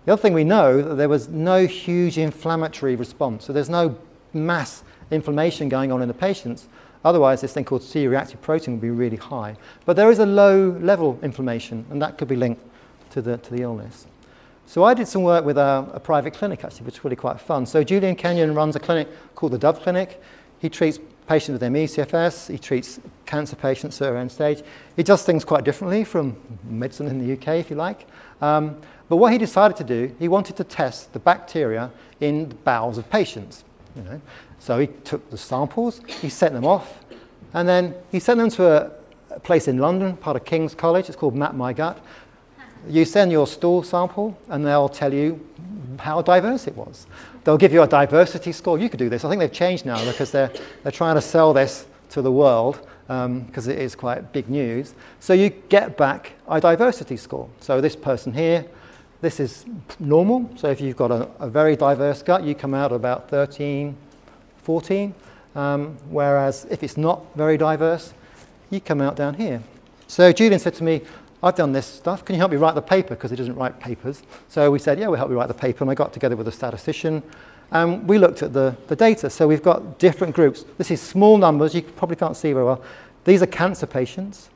The other thing we know that there was no huge inflammatory response. So there's no mass inflammation going on in the patients. Otherwise, this thing called C-reactive protein would be really high. But there is a low level inflammation, and that could be linked to the, to the illness. So I did some work with a, a private clinic, actually, which was really quite fun. So Julian Kenyon runs a clinic called the Dove Clinic. He treats patients with ME/CFS. He treats cancer patients are end stage. He does things quite differently from medicine in the UK, if you like. Um, but what he decided to do, he wanted to test the bacteria in the bowels of patients. You know? So he took the samples, he sent them off, and then he sent them to a, place in London, part of King's College. It's called Map My Gut. You send your stool sample, and they'll tell you how diverse it was. They'll give you a diversity score. You could do this. I think they've changed now because they're, they're trying to sell this to the world because um, it is quite big news. So you get back a diversity score. So this person here this is normal. So if you've got a, a very diverse gut, you come out about 13, 14. Um, whereas if it's not very diverse, you come out down here. So Julian said to me, I've done this stuff. Can you help me write the paper? Because he doesn't write papers. So we said, yeah, we'll help you write the paper. And I got together with a statistician. And we looked at the, the data. So we've got different groups. This is small numbers. You probably can't see very well. These are cancer patients.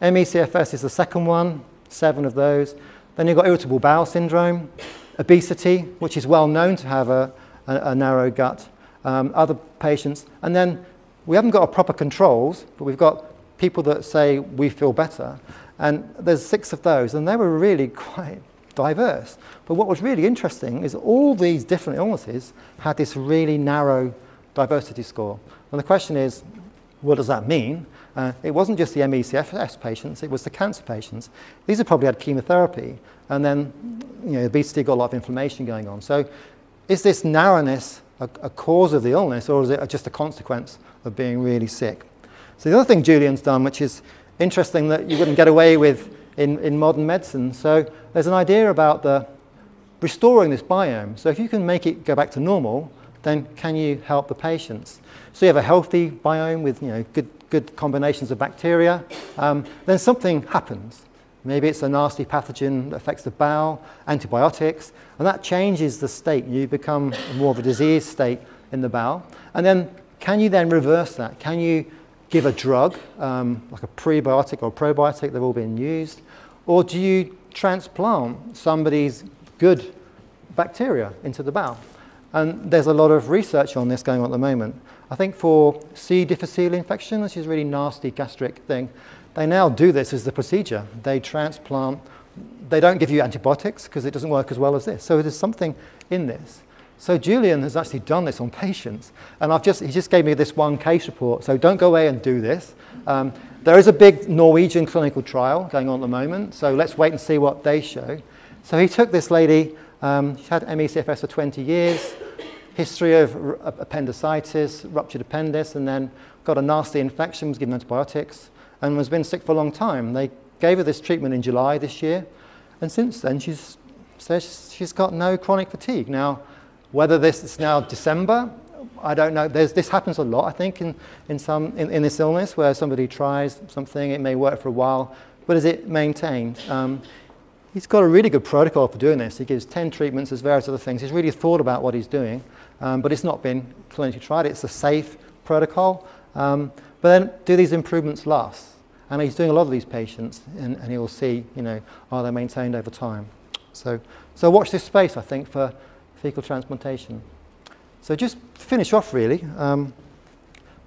ME/CFS is the second one, seven of those. Then you've got irritable bowel syndrome, obesity, which is well known to have a, a, a narrow gut, um, other patients. And then we haven't got proper controls, but we've got people that say we feel better. And there's six of those, and they were really quite diverse. But what was really interesting is all these different illnesses had this really narrow diversity score. And the question is, what does that mean? Uh, it wasn't just the ME/CFS patients, it was the cancer patients. These have probably had chemotherapy, and then you know, obesity got a lot of inflammation going on. So is this narrowness a, a cause of the illness, or is it just a consequence of being really sick? So the other thing Julian's done, which is interesting that you wouldn't get away with in, in modern medicine. So there's an idea about the restoring this biome. So if you can make it go back to normal, then can you help the patients? So you have a healthy biome with you know, good good combinations of bacteria, um, then something happens. Maybe it's a nasty pathogen that affects the bowel, antibiotics, and that changes the state. You become more of a disease state in the bowel. And then can you then reverse that? Can you give a drug, um, like a prebiotic or probiotic, they've all been used? Or do you transplant somebody's good bacteria into the bowel? And there's a lot of research on this going on at the moment. I think for C. difficile infection, which is a really nasty gastric thing, they now do this as the procedure. They transplant, they don't give you antibiotics because it doesn't work as well as this. So there's something in this. So Julian has actually done this on patients, and I've just, he just gave me this one case report. So don't go away and do this. Um, there is a big Norwegian clinical trial going on at the moment, so let's wait and see what they show. So he took this lady, um, she had ME/CFS for 20 years, history of appendicitis, ruptured appendix, and then got a nasty infection, was given antibiotics, and has been sick for a long time. They gave her this treatment in July this year, and since then she's says she's got no chronic fatigue. Now, whether this is now December, I don't know. There's, this happens a lot, I think, in, in, some, in, in this illness where somebody tries something, it may work for a while, but is it maintained? Um, he's got a really good protocol for doing this. He gives 10 treatments, there's various other things. He's really thought about what he's doing, um, but it's not been clinically tried. It's a safe protocol. Um, but then, do these improvements last? And he's doing a lot of these patients, and, and he will see, you know, are they maintained over time? So, so watch this space, I think, for fecal transplantation. So just finish off, really, um,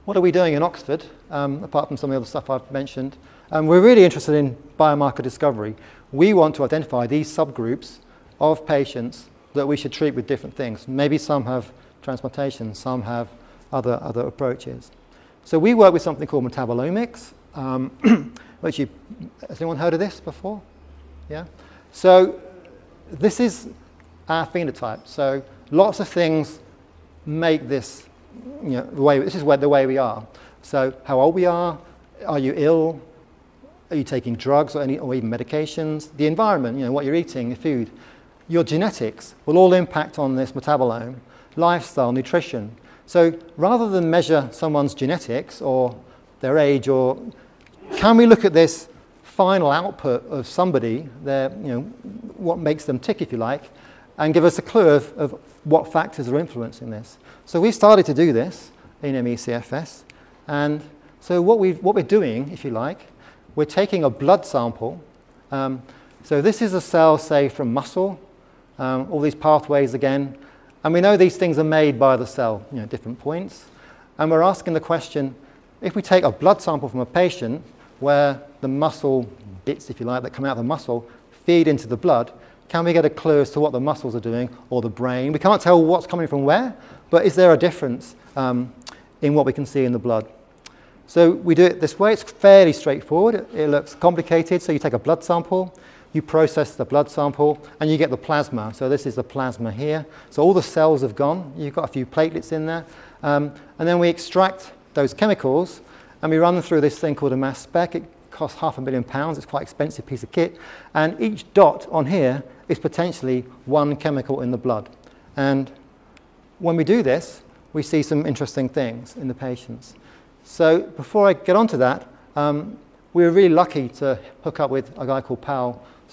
what are we doing in Oxford, um, apart from some of the other stuff I've mentioned? Um, we're really interested in biomarker discovery. We want to identify these subgroups of patients that we should treat with different things. Maybe some have transplantation, some have other, other approaches. So we work with something called metabolomics, um, which you, has anyone heard of this before? Yeah? So this is our phenotype. So lots of things make this, you know, the way, this is where, the way we are. So how old we are, are you ill, are you taking drugs or, any, or even medications, the environment, you know, what you're eating, the food, your genetics will all impact on this metabolome, lifestyle, nutrition. So rather than measure someone's genetics or their age or can we look at this final output of somebody, their, you know, what makes them tick, if you like, and give us a clue of, of what factors are influencing this. So we started to do this in ME/CFS, and so what, we what we're doing, if you like, we're taking a blood sample. Um, so this is a cell, say, from muscle, um, all these pathways again, and we know these things are made by the cell, you know, different points, and we're asking the question, if we take a blood sample from a patient where the muscle bits, if you like, that come out of the muscle feed into the blood, can we get a clue as to what the muscles are doing or the brain? We can't tell what's coming from where, but is there a difference um, in what we can see in the blood? So we do it this way. It's fairly straightforward. It, it looks complicated. So you take a blood sample, you process the blood sample, and you get the plasma. So this is the plasma here. So all the cells have gone. You've got a few platelets in there. Um, and then we extract those chemicals, and we run them through this thing called a mass spec. It costs half a million pounds. It's quite an expensive piece of kit. And each dot on here is potentially one chemical in the blood. And when we do this, we see some interesting things in the patients. So before I get onto that, um, we were really lucky to hook up with a guy called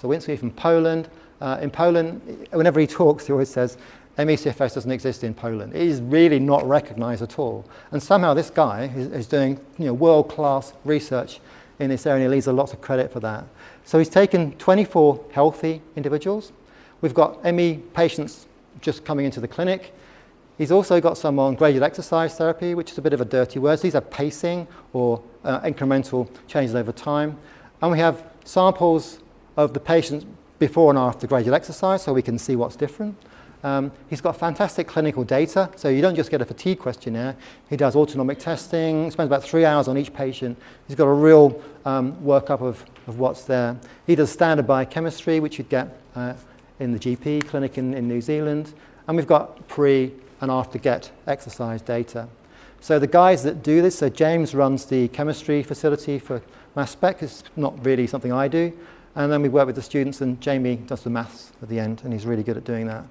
Paul Zalewski from Poland. Uh, in Poland, whenever he talks, he always says, ME/CFS doesn't exist in Poland. It is really not recognized at all. And somehow this guy is, doing you know, world-class research in this area, and he leaves a lot of credit for that. So he's taken 24 healthy individuals. We've got ME patients just coming into the clinic. He's also got some on gradual exercise therapy, which is a bit of a dirty word. So these are pacing or uh, incremental changes over time. And we have samples of the patients before and after gradual exercise so we can see what's different. Um, he's got fantastic clinical data, so you don't just GET a fatigue questionnaire. He does autonomic testing, spends about three hours on each patient. He's got a real um, workup of, of what's there. He does standard biochemistry, which you'd get uh, in the GP clinic in, in New Zealand. And we've got pre and after get exercise data. So the guys that do this, so James runs the chemistry facility for mass spec. It's not really something I do. And then we work with the students, and Jamie does the maths at the end, and he's really good at doing that.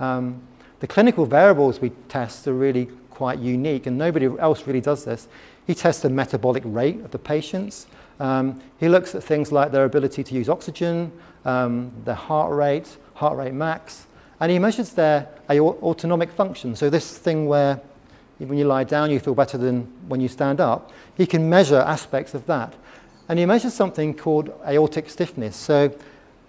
Um, the clinical variables we test are really quite unique, and nobody else really does this. He tests the metabolic rate of the patients. Um, he looks at things like their ability to use oxygen, um, their heart rate, heart rate max, and he measures their autonomic function. So this thing where when you lie down you feel better than when you stand up, he can measure aspects of that. And he measures something called aortic stiffness. So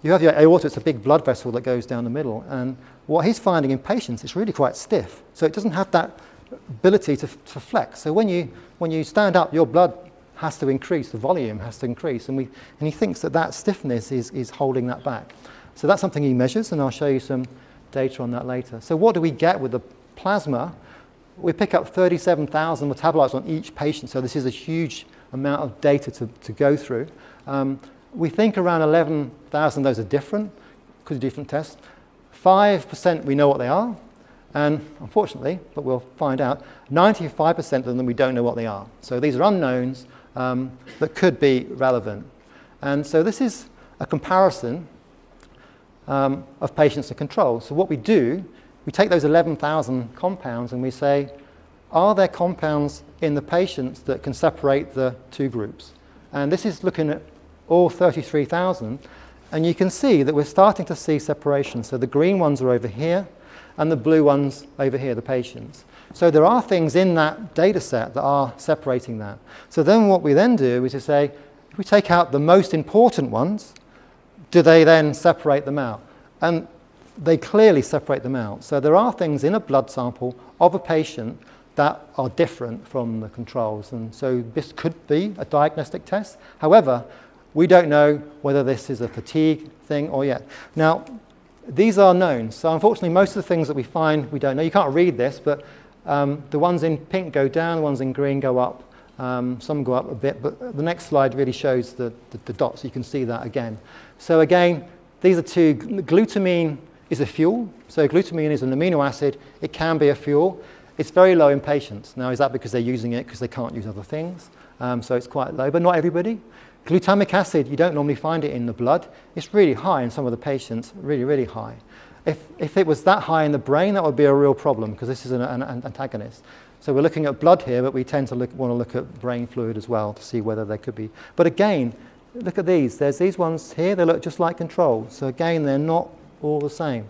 you have your aorta, it's a big blood vessel that goes down the middle. And what he's finding in patients is really quite stiff. So it doesn't have that ability to, to flex. So when you, when you stand up, your blood has to increase, the volume has to increase, and, we, and he thinks that that stiffness is, is holding that back. So that's something he measures, and I'll show you some data on that later. So what do we get with the plasma? We pick up 37,000 metabolites on each patient, so this is a huge amount of data to, to go through. Um, we think around 11,000 of those are different, because of different tests. 5% we know what they are, and unfortunately, but we'll find out, 95% of them we don't know what they are. So these are unknowns um, that could be relevant. And so this is a comparison um, of patients to controls. So what we do, we take those 11,000 compounds and we say, are there compounds in the patients that can separate the two groups? And this is looking at all 33,000. And you can see that we're starting to see separation. So the green ones are over here, and the blue ones over here, the patients. So there are things in that data set that are separating that. So then what we then do is to say, if we take out the most important ones, do they then separate them out? And they clearly separate them out. So there are things in a blood sample of a patient that are different from the controls. And so this could be a diagnostic test. However, we don't know whether this is a fatigue thing or yet. Now, these are known. So unfortunately, most of the things that we find, we don't know. You can't read this, but um, the ones in pink go down, the ones in green go up. Um, some go up a bit, but the next slide really shows the, the, the dots. You can see that again. So again, these are two. Glutamine is a fuel. So glutamine is an amino acid. It can be a fuel. It's very low in patients. Now, is that because they're using it because they can't use other things? Um, so it's quite low, but not everybody. Glutamic acid, you don't normally find it in the blood. It's really high in some of the patients, really, really high. If, if it was that high in the brain, that would be a real problem because this is an, an, an antagonist. So we're looking at blood here, but we tend to look, want to look at brain fluid as well to see whether there could be. But again, look at these. There's these ones here, they look just like controls. So again, they're not all the same.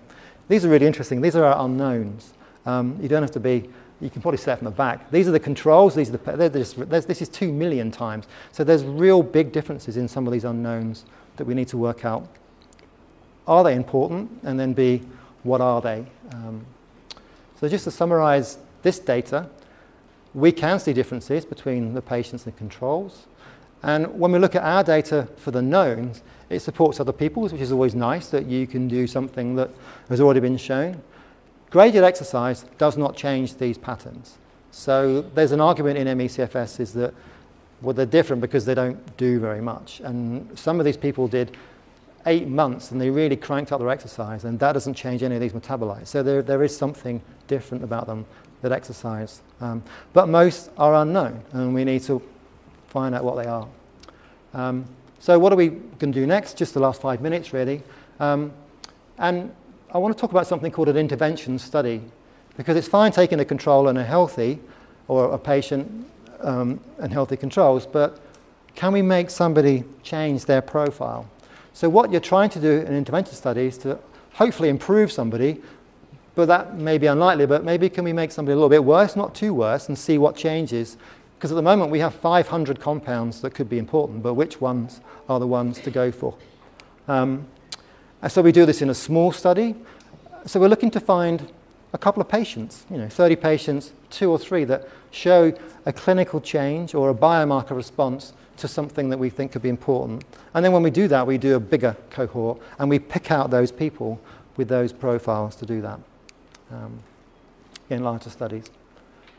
These are really interesting. These are our unknowns. Um, you don't have to be, you can probably step from the back. These are the controls. These are the, just, this is two million times. So there's real big differences in some of these unknowns that we need to work out. Are they important? And then B, what are they? Um, so just to summarize this data, we can see differences between the patients and controls. And when we look at our data for the knowns, it supports other people's, which is always nice that you can do something that has already been shown. Graded exercise does not change these patterns. So there's an argument in MECFS is that well, they're different because they don't do very much. And some of these people did eight months and they really cranked up their exercise, and that doesn't change any of these metabolites. So there, there is something different about them that exercise. Um, but most are unknown, and we need to find out what they are. Um, so what are we going to do next? Just the last five minutes, really. Um, and I want to talk about something called an intervention study, because it's fine taking a control and a healthy, or a patient um, and healthy controls, but can we make somebody change their profile? So what you're trying to do in intervention study is to hopefully improve somebody but that may be unlikely, but maybe can we make somebody a little bit worse, not too worse, and see what changes? Because at the moment we have 500 compounds that could be important, but which ones are the ones to go for? Um, so we do this in a small study. So we're looking to find a couple of patients, you know, 30 patients, two or three that show a clinical change or a biomarker response to something that we think could be important. And then when we do that, we do a bigger cohort and we pick out those people with those profiles to do that um, in larger studies.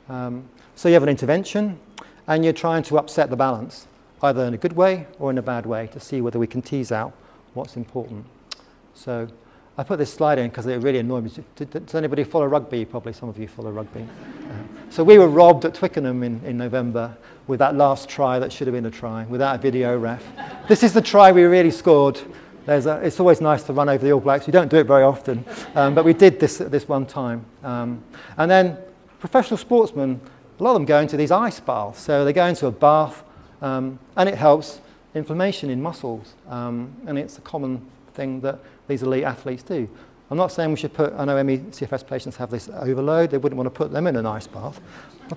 Um, so you have an intervention and you're trying to upset the balance, either in a good way or in a bad way, to see whether we can tease out what's important. So I put this slide in because it really annoyed me. Does anybody follow rugby? Probably some of you follow rugby. Uh, so we were robbed at Twickenham in, in November with that last try that should have been a try, without a video ref. this is the try we really scored a, it's always nice to run over the All Blacks. You don't do it very often, um, but we did this this one time. Um, and then professional sportsmen, a lot of them go into these ice baths. So they go into a bath, um, and it helps inflammation in muscles. Um, and it's a common thing that these elite athletes do. I'm not saying we should put, I know ME/CFS patients have this overload, they wouldn't want to put them in an ice bath.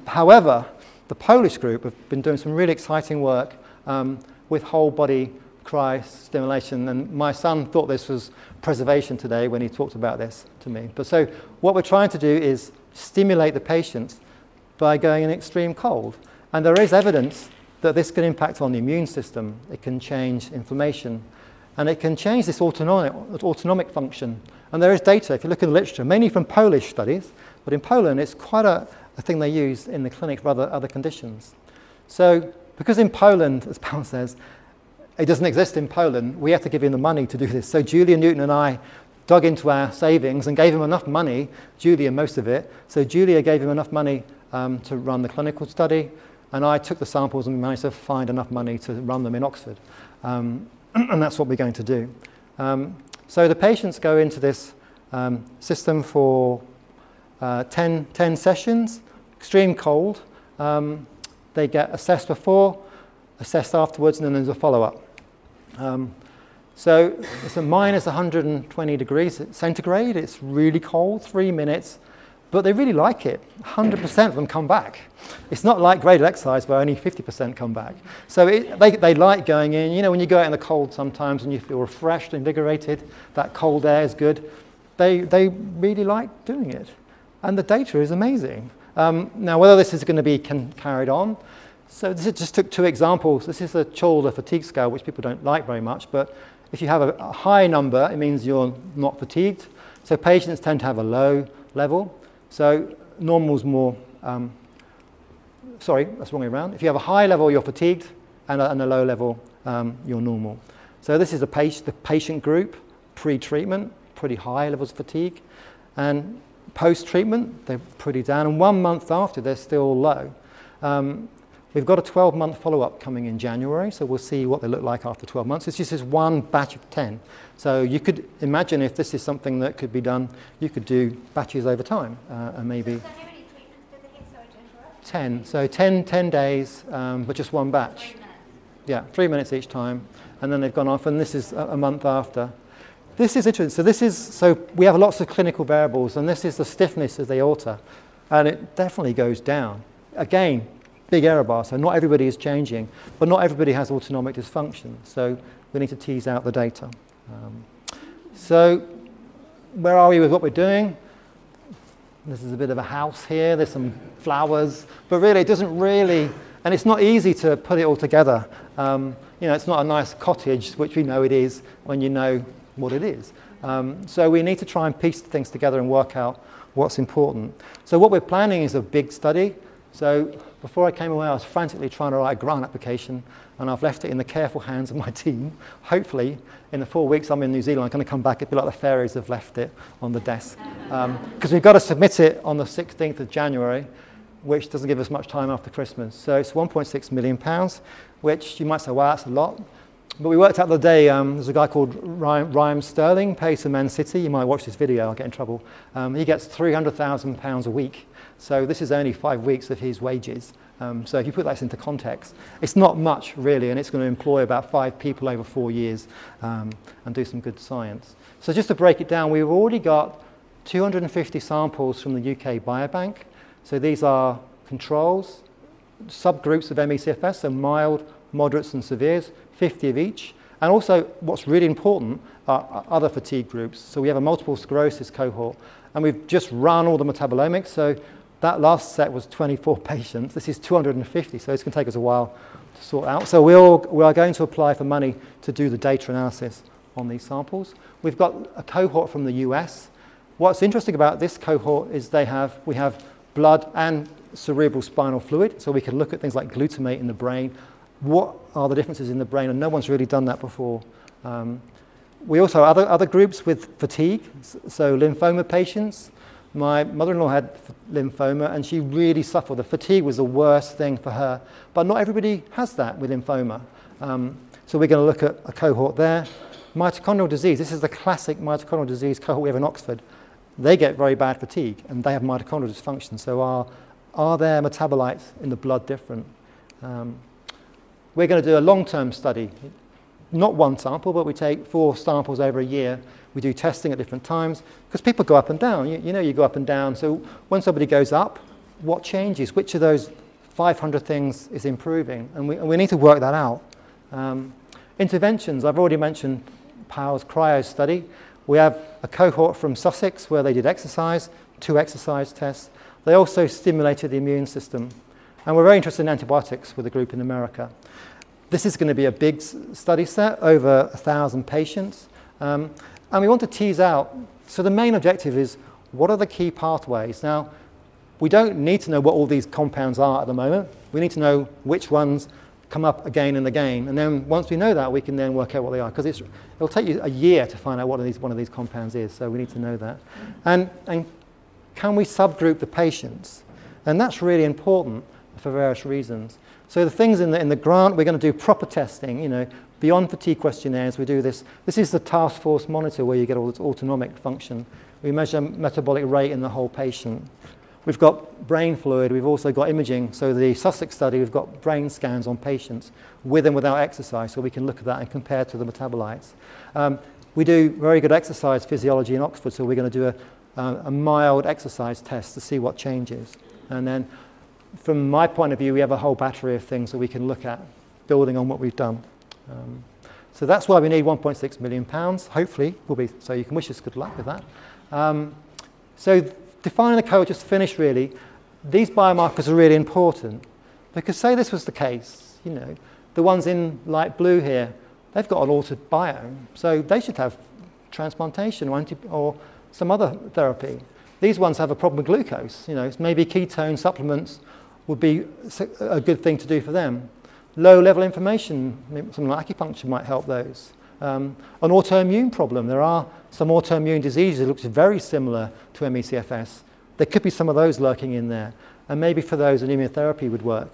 However, the Polish group have been doing some really exciting work um, with whole body cryostimulation. And my son thought this was preservation today when he talked about this to me. But so what we're trying to do is stimulate the patients by going in extreme cold. And there is evidence that this can impact on the immune system. It can change inflammation. And it can change this autonomic, autonomic function. And there is data, if you look in the literature, mainly from Polish studies, but in Poland it's quite a, a thing they use in the clinic for other, other conditions. So because in Poland, as Paul says, it doesn't exist in Poland, we have to give him the money to do this. So Julia Newton and I dug into our savings and gave him enough money, Julia most of it. So Julia gave him enough money um, to run the clinical study, and I took the samples and managed to find enough money to run them in Oxford. Um, and that's what we're going to do. Um, so the patients go into this um, system for uh, 10, 10 sessions, extreme cold. Um, they get assessed before, assessed afterwards, and then there's a follow-up. Um, so it's a minus 120 degrees centigrade. It's really cold, three minutes, but they really like it. 100% of them come back. It's not like graded exercise where only 50% come back. So it, they, they like going in. You know, when you go out in the cold sometimes and you feel refreshed, invigorated, that cold air is good. They, they really like doing it. And the data is amazing. Um, now, whether this is going to be can, carried on, so this just took two examples. This is the Chalder fatigue scale, which people don't like very much, but if you have a, a high number, it means you're not fatigued. So patients tend to have a low level. So normal is more, um, sorry, that's wrong way around. If you have a high level, you're fatigued, and a, and a low level, um, you're normal. So this is the, patient, the patient group, pre-treatment, pretty high levels of fatigue. And post-treatment, they're pretty down. And one month after, they're still low. Um, We've got a 12 month follow up coming in January, so we'll see what they look like after 12 months. It's just this one batch of 10. So you could imagine if this is something that could be done, you could do batches over time uh, and maybe. So how many treatments did they have? Sorry 10. So 10, 10 days, um, but just one batch. Three minutes. Yeah, three minutes each time. And then they've gone off, and this is a, a month after. This is interesting. So this is so we have lots of clinical variables, and this is the stiffness of the aorta, and it definitely goes down. Again, big error bar, so not everybody is changing, but not everybody has autonomic dysfunction. So we need to tease out the data. Um, so where are we with what we're doing? This is a bit of a house here. There's some flowers, but really, it doesn't really, and it's not easy to put it all together. Um, you know, it's not a nice cottage, which we know it is when you know what it is. Um, so we need to try and piece things together and work out what's important. So what we're planning is a big study. So before I came away, I was frantically trying to write a grant application, and I've left it in the careful hands of my team. Hopefully, in the four weeks I'm in New Zealand, I'm going to come back. It'll be like the fairies have left it on the desk. Because um, we've got to submit it on the 16th of January, which doesn't give us much time after Christmas. So it's 1.6 million pounds, which you might say, wow, that's a lot. But we worked out the day, um, there's a guy called Raheem, Raheem Sterling, pays for Man City. You might watch this video, I'll get in trouble. Um, he gets £300,000 a week so this is only five weeks of his wages. Um, so if you put that into context, it's not much really, and it's going to employ about five people over four years um, and do some good science. So just to break it down, we've already got 250 samples from the UK Biobank. So these are controls, subgroups of ME/CFS, so mild, moderates, and severes, 50 of each. And also, what's really important are other fatigue groups. So we have a multiple sclerosis cohort, and we've just run all the metabolomics. So that last set was 24 patients. This is 250, so it's going to take us a while to sort out. So we'll, we are going to apply for money to do the data analysis on these samples. We've got a cohort from the US. What's interesting about this cohort is they have, we have blood and cerebral spinal fluid, so we can look at things like glutamate in the brain. What are the differences in the brain? And no one's really done that before. Um, we also have other, other groups with fatigue, so lymphoma patients, my mother-in-law had lymphoma and she really suffered. The fatigue was the worst thing for her. But not everybody has that with lymphoma. Um, so we're going to look at a cohort there. Mitochondrial disease, this is the classic mitochondrial disease cohort we have in Oxford. They get very bad fatigue and they have mitochondrial dysfunction. So are, are their metabolites in the blood different? Um, we're going to do a long-term study. Not one sample, but we take four samples over a year we do testing at different times because people go up and down. You, you, know, you go up and down. So when somebody goes up, what changes? Which of those 500 things is improving? And we, and we need to work that out. Um, interventions, I've already mentioned Powell's cryo study. We have a cohort from Sussex where they did exercise, two exercise tests. They also stimulated the immune system. And we're very interested in antibiotics with a group in America. This is going to be a big study set, over 1,000 patients. Um, and we want to tease out, so the main objective is what are the key pathways? Now, we don't need to know what all these compounds are at the moment. We need to know which ones come up again and again. And then once we know that, we can then work out what they are. Because it'll take you a year to find out what these, one of these compounds is. So we need to know that. And, and can we subgroup the patients? And that's really important for various reasons. So the things in the, in the grant, we're going to do proper testing, you know, beyond fatigue questionnaires. We do this. This is the task force monitor where you get all this autonomic function. We measure metabolic rate in the whole patient. We've got brain fluid, we've also got imaging. So the Sussex study, we've got brain scans on patients with and without exercise, so we can look at that and compare to the metabolites. Um, we do very good exercise physiology in Oxford, so we're going to do a, a mild exercise test to see what changes. And then from my point of view, we have a whole battery of things that we can look at, building on what we've done. Um, so that's why we need 1.6 million pounds. Hopefully, we'll be. So you can wish us good luck with that. Um, so defining the code, just to finish really, these biomarkers are really important because say this was the case, you know, the ones in light blue here, they've got an altered biome, so they should have transplantation or, or some other therapy. These ones have a problem with glucose, you know, maybe ketone supplements would be a good thing to do for them. Low level inflammation, something like acupuncture might help those. Um, an autoimmune problem. There are some autoimmune diseases that looks very similar to ME/CFS. There could be some of those lurking in there. And maybe for those, an immunotherapy would work.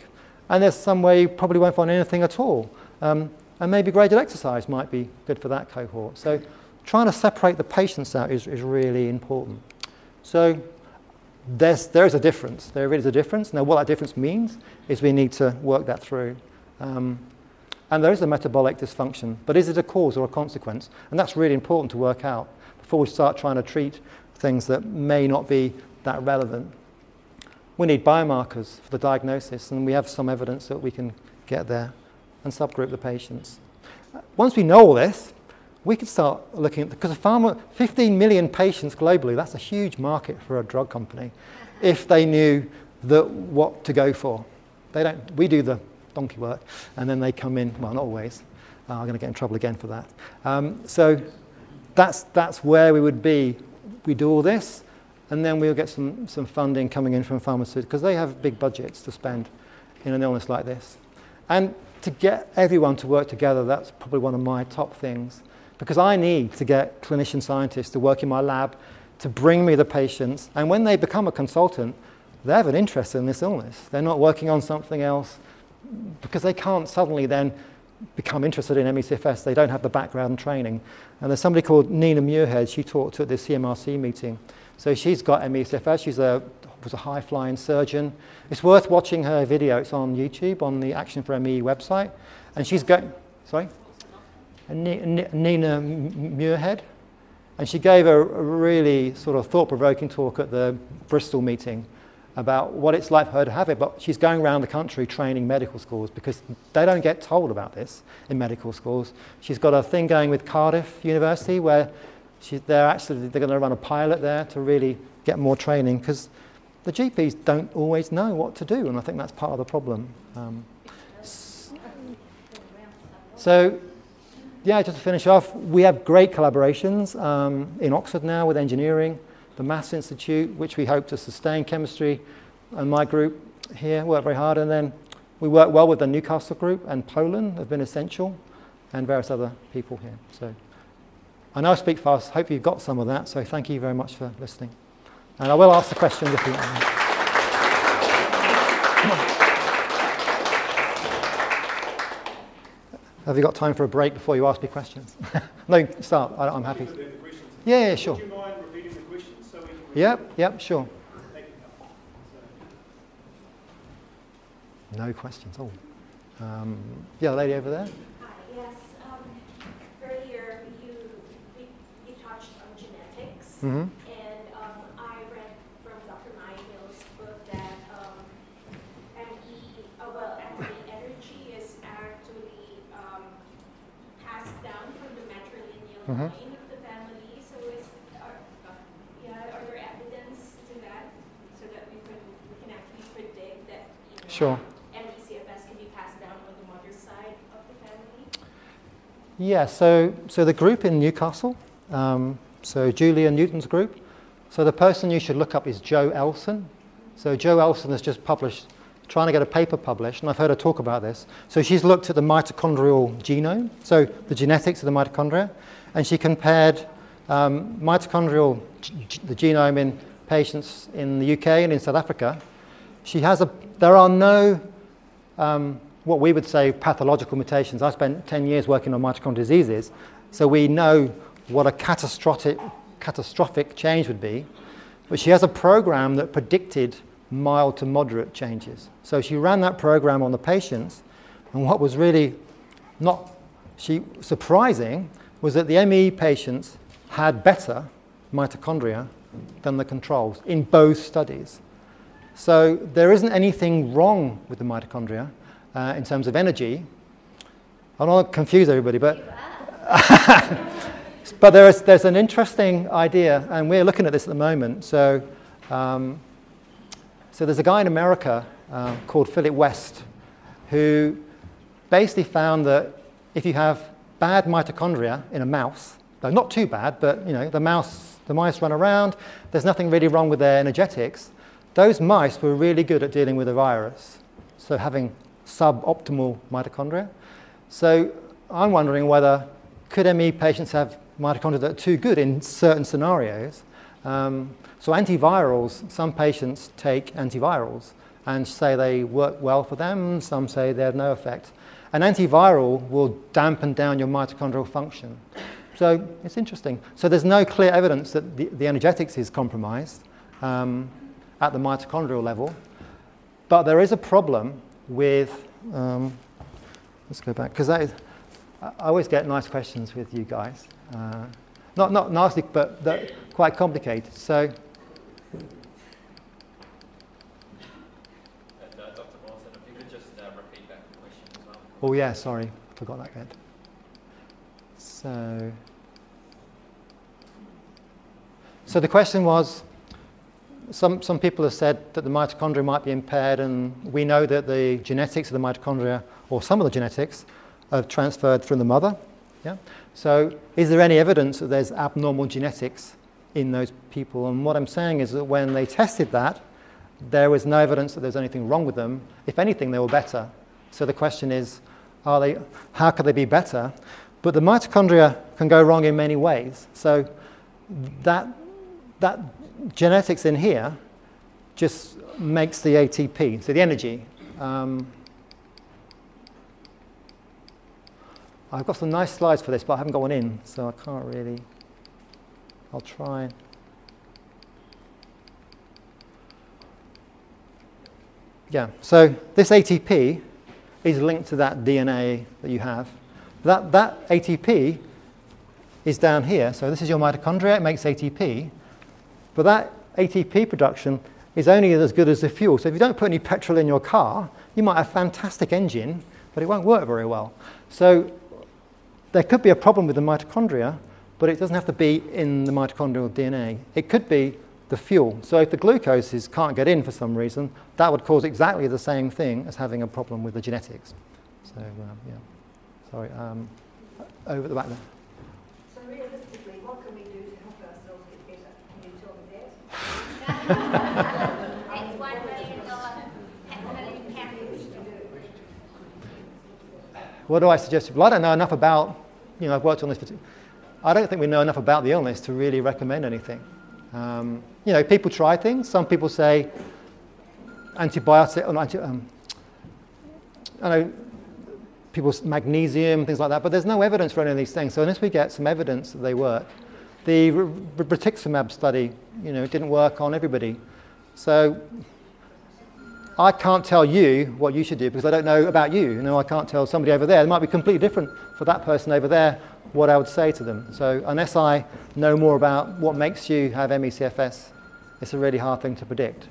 And there's some way you probably won't find anything at all. Um, and maybe graded exercise might be good for that cohort. So trying to separate the patients out is, is really important. So there's, there is a difference. There is a difference. Now, what that difference means is we need to work that through. Um, and there is a metabolic dysfunction, but is it a cause or a consequence? And that's really important to work out before we start trying to treat things that may not be that relevant. We need biomarkers for the diagnosis, and we have some evidence that we can get there and subgroup the patients. Once we know all this, we can start looking at because a pharma, 15 million patients globally, that's a huge market for a drug company if they knew that what to go for. They don't, we do the donkey work, and then they come in, well, not always. Uh, I'm going to get in trouble again for that. Um, so that's, that's where we would be. We do all this, and then we'll get some, some funding coming in from pharmaceuticals, because they have big budgets to spend in an illness like this. And to get everyone to work together, that's probably one of my top things, because I need to get clinician scientists to work in my lab to bring me the patients. And when they become a consultant, they have an interest in this illness. They're not working on something else because they can't suddenly then become interested in ME/CFS. They don't have the background training. And there's somebody called Nina Muirhead. She talked at the CMRC meeting. So she's got ME/CFS. She's a was a high-flying surgeon. It's worth watching her video. It's on YouTube on the Action for ME website. And she's going. Sorry. Nina Muirhead. And she gave a really sort of thought-provoking talk at the Bristol meeting about what it's like for her to have it, but she's going around the country training medical schools because they don't get told about this in medical schools. She's got a thing going with Cardiff University where she, they're actually they're going to run a pilot there to really get more training because the GPs don't always know what to do, and I think that's part of the problem. Um, so, yeah, just to finish off, we have great collaborations um, in Oxford now with engineering the Maths Institute, which we hope to sustain chemistry, and my group here work very hard. And then we work well with the Newcastle group and Poland have been essential, and various other people here. So I know I speak fast. Hope you've got some of that. So thank you very much for listening. And I will ask the questions if you want. Have you got time for a break before you ask me questions? no, start. I, am happy. Yeah, yeah, sure. Yep, yep, sure. No questions. Oh, um, yeah, the lady over there. Hi, yes. Um, earlier you, you, you touched on genetics, mm-hmm. and um, I read from Dr. Myhill's book that um, ME, uh, well, ME energy is actually um, passed down from the matrilineal Mhm. line of the family. So is are, yeah, are there evidence to that so that we could Sure. ME/CFS can be passed down on the mother's side of the family? Yeah, so, so the group in Newcastle, um, so Julia Newton's group, so the person you should look up is Jo Elson. So Jo Elson has just published, trying to get a paper published, and I've heard her talk about this. So she's looked at the mitochondrial genome, so the genetics of the mitochondria, and she compared um, mitochondrial, the genome in patients in the UK and in South Africa. She has a, there are no um, what we would say pathological mutations. I spent 10 years working on mitochondrial diseases, so we know what a catastrophic, catastrophic change would be. But she has a program that predicted mild to moderate changes. So she ran that program on the patients, and what was really not she, surprising was that the ME patients had better mitochondria than the controls in both studies. So there isn't anything wrong with the mitochondria uh, in terms of energy. I don't want to confuse everybody, but but there is, there's an interesting idea, and we're looking at this at the moment. So, um, so there's a guy in America uh, called Philip West who basically found that if you have bad mitochondria in a mouse, though not too bad, but you know the mouse, the mice run around, there's nothing really wrong with their energetics. Those mice were really good at dealing with a virus, so having suboptimal mitochondria. So I'm wondering whether could ME patients have mitochondria that are too good in certain scenarios. Um, so antivirals, some patients take antivirals and say they work well for them, some say they have no effect. An antiviral will dampen down your mitochondrial function. So it's interesting. So there's no clear evidence that the, the energetics is compromised um, at the mitochondrial level, but there is a problem with, um, let's go back, because I always get nice questions with you guys. Uh, not, not nasty, but quite complicated. So, Oh yeah, sorry, forgot that bit. So, so the question was, some, some people have said that the mitochondria might be impaired, and we know that the genetics of the mitochondria, or some of the genetics, are transferred from the mother. Yeah? So, is there any evidence that there's abnormal genetics in those people? And what I'm saying is that when they tested that, there was no evidence that there's anything wrong with them. If anything, they were better. So the question is, are they, how could they be better? But the mitochondria can go wrong in many ways. So that, that genetics in here just makes the ATP, so the energy. Um, I've got some nice slides for this, but I haven't got one in, so I can't really. I'll try. Yeah, so this ATP is linked to that DNA that you have. That, that ATP is down here. So this is your mitochondria, it makes ATP. But that ATP production is only as good as the fuel. So if you don't put any petrol in your car, you might have a fantastic engine, but it won't work very well. So there could be a problem with the mitochondria, but it doesn't have to be in the mitochondrial DNA. It could be the fuel. So if the glucose can't get in for some reason, that would cause exactly the same thing as having a problem with the genetics. So, um, yeah. Sorry, um, over the back there. So realistically, what can we do to help ourselves get better? Can you tell me that? It's one million dollar, million package. What do I suggest? Well, I don't know enough about, you know, I've worked on this. I don't think we know enough about the illness to really recommend anything. Um, you know, people try things. Some people say antibiotic, or anti, um, I know people's magnesium, things like that, but there's no evidence for any of these things. So unless we get some evidence that they work, the rituximab study, you know, didn't work on everybody. So I can't tell you what you should do because I don't know about you. You know, I can't tell somebody over there. It might be completely different for that person over there what I would say to them. So unless I know more about what makes you have ME/CFS, it's a really hard thing to predict.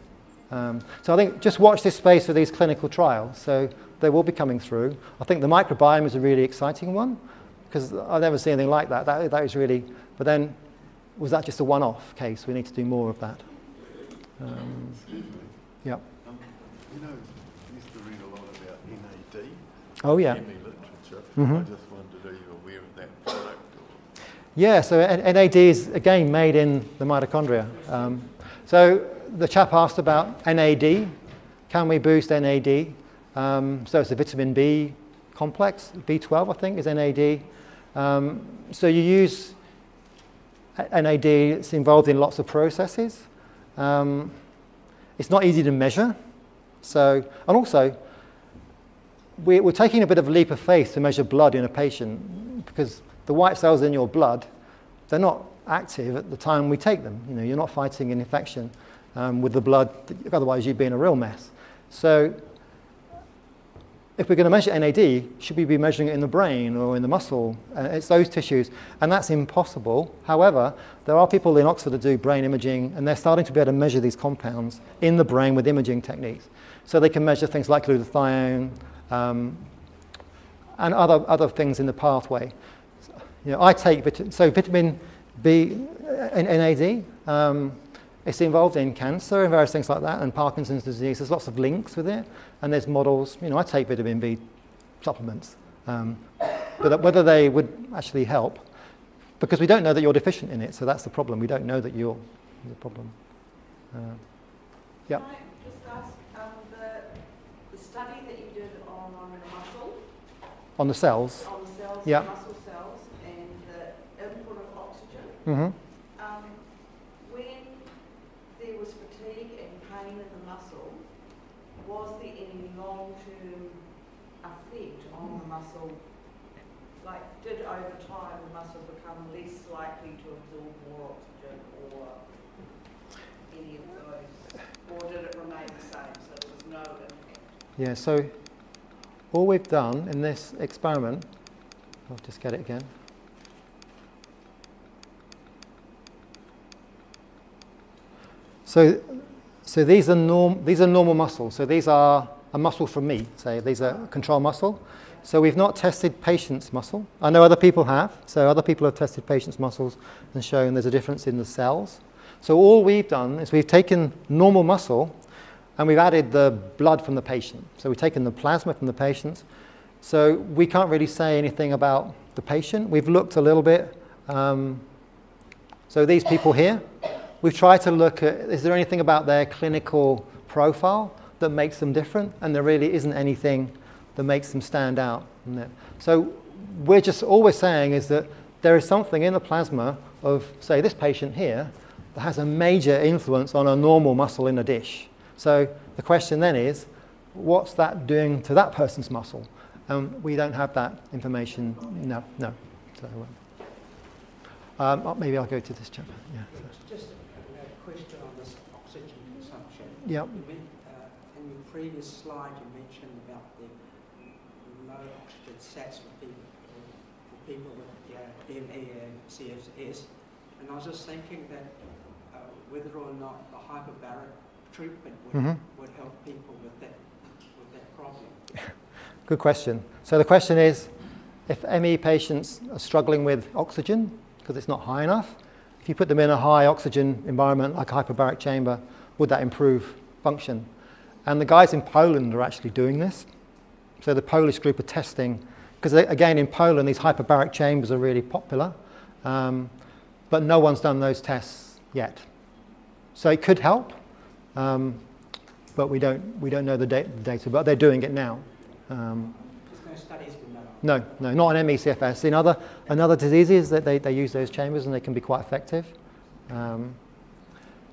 Um, so I think just watch this space for these clinical trials. So they will be coming through. I think the microbiome is a really exciting one because I've never seen anything like that. That, that is really, but then was that just a one-off case? We need to do more of that. Um, yeah. Um, you know, Mr. Oh, yeah. ME literature. Mhm. I just wondered, are you aware of that product? Or? Yeah, so NAD is again made in the mitochondria. Um, so the chap asked about NAD. Can we boost NAD? Um, so it's a vitamin B complex, B12 I think is NAD. Um, so you use a- NAD, it's involved in lots of processes. Um, it's not easy to measure. So, and also, we- we're taking a bit of a leap of faith to measure blood in a patient because the white cells in your blood, they're not active at the time we take them. You know, you're not fighting an infection um, with the blood, otherwise you'd be in a real mess. So if we're going to measure NAD, should we be measuring it in the brain or in the muscle? Uh, it's those tissues, and that's impossible. However, there are people in Oxford that do brain imaging, and they're starting to be able to measure these compounds in the brain with imaging techniques. So they can measure things like glutathione um, and other, other things in the pathway. You know, I take vit- so vitamin B and NAD. Um, it's involved in cancer and various things like that, and Parkinson's disease. There's lots of links with it, and there's models. You know, I take vitamin B supplements, um, but whether they would actually help, because we don't know that you're deficient in it. So that's the problem. We don't know that you're the problem. Uh, Yeah. I just ask, um, the, the study that you did on, on the muscle, on the cells. on the cells, Yeah. muscle cells, and the input of oxygen, hmm um, when there was fatigue and pain in the muscle, was there any long-term effect on the muscle? Like, did over time the muscle become less likely to absorb more oxygen or any of those? Or did it remain the same, so there was no impact? Yeah, so all we've done in this experiment, I'll just get it again. So, so these are norm, these are normal muscles. So these are a muscle from me. Say these are control muscle. So we've not tested patients' muscle. I know other people have. So other people have tested patients' muscles and shown there's a difference in the cells. So all we've done is we've taken normal muscle and we've added the blood from the patient. So we've taken the plasma from the patients. So we can't really say anything about the patient. We've looked a little bit. Um, so these people here, we've tried to look at is there anything about their clinical profile that makes them different? And there really isn't anything that makes them stand out. So we're just all we're saying is that there is something in the plasma of, say, this patient here that has a major influence on a normal muscle in a dish. So the question then is, what's that doing to that person's muscle? Um, we don't have that information. No, no. So, um, um, maybe I'll go to this chapter. Yeah. Just a question on this oxygen consumption. Yeah. Uh, In your previous slide, you mentioned about the low oxygen sats for people, for people with uh, ME and CFS. And I was just thinking that uh, whether or not the hyperbaric treatment would, Mhm. would help people with that, with that problem. Good question. So the question is, if ME patients are struggling with oxygen because it's not high enough, if you put them in a high oxygen environment like a hyperbaric chamber, would that improve function? And the guys in Poland are actually doing this. So the Polish group are testing, because again in Poland these hyperbaric chambers are really popular, um, but no one's done those tests yet. So it could help, um, but we don't, we don't know the, da- the data, but they're doing it now. Um, no, no, not on ME/CFS. In other, in other diseases, that they, they use those chambers and they can be quite effective. Um,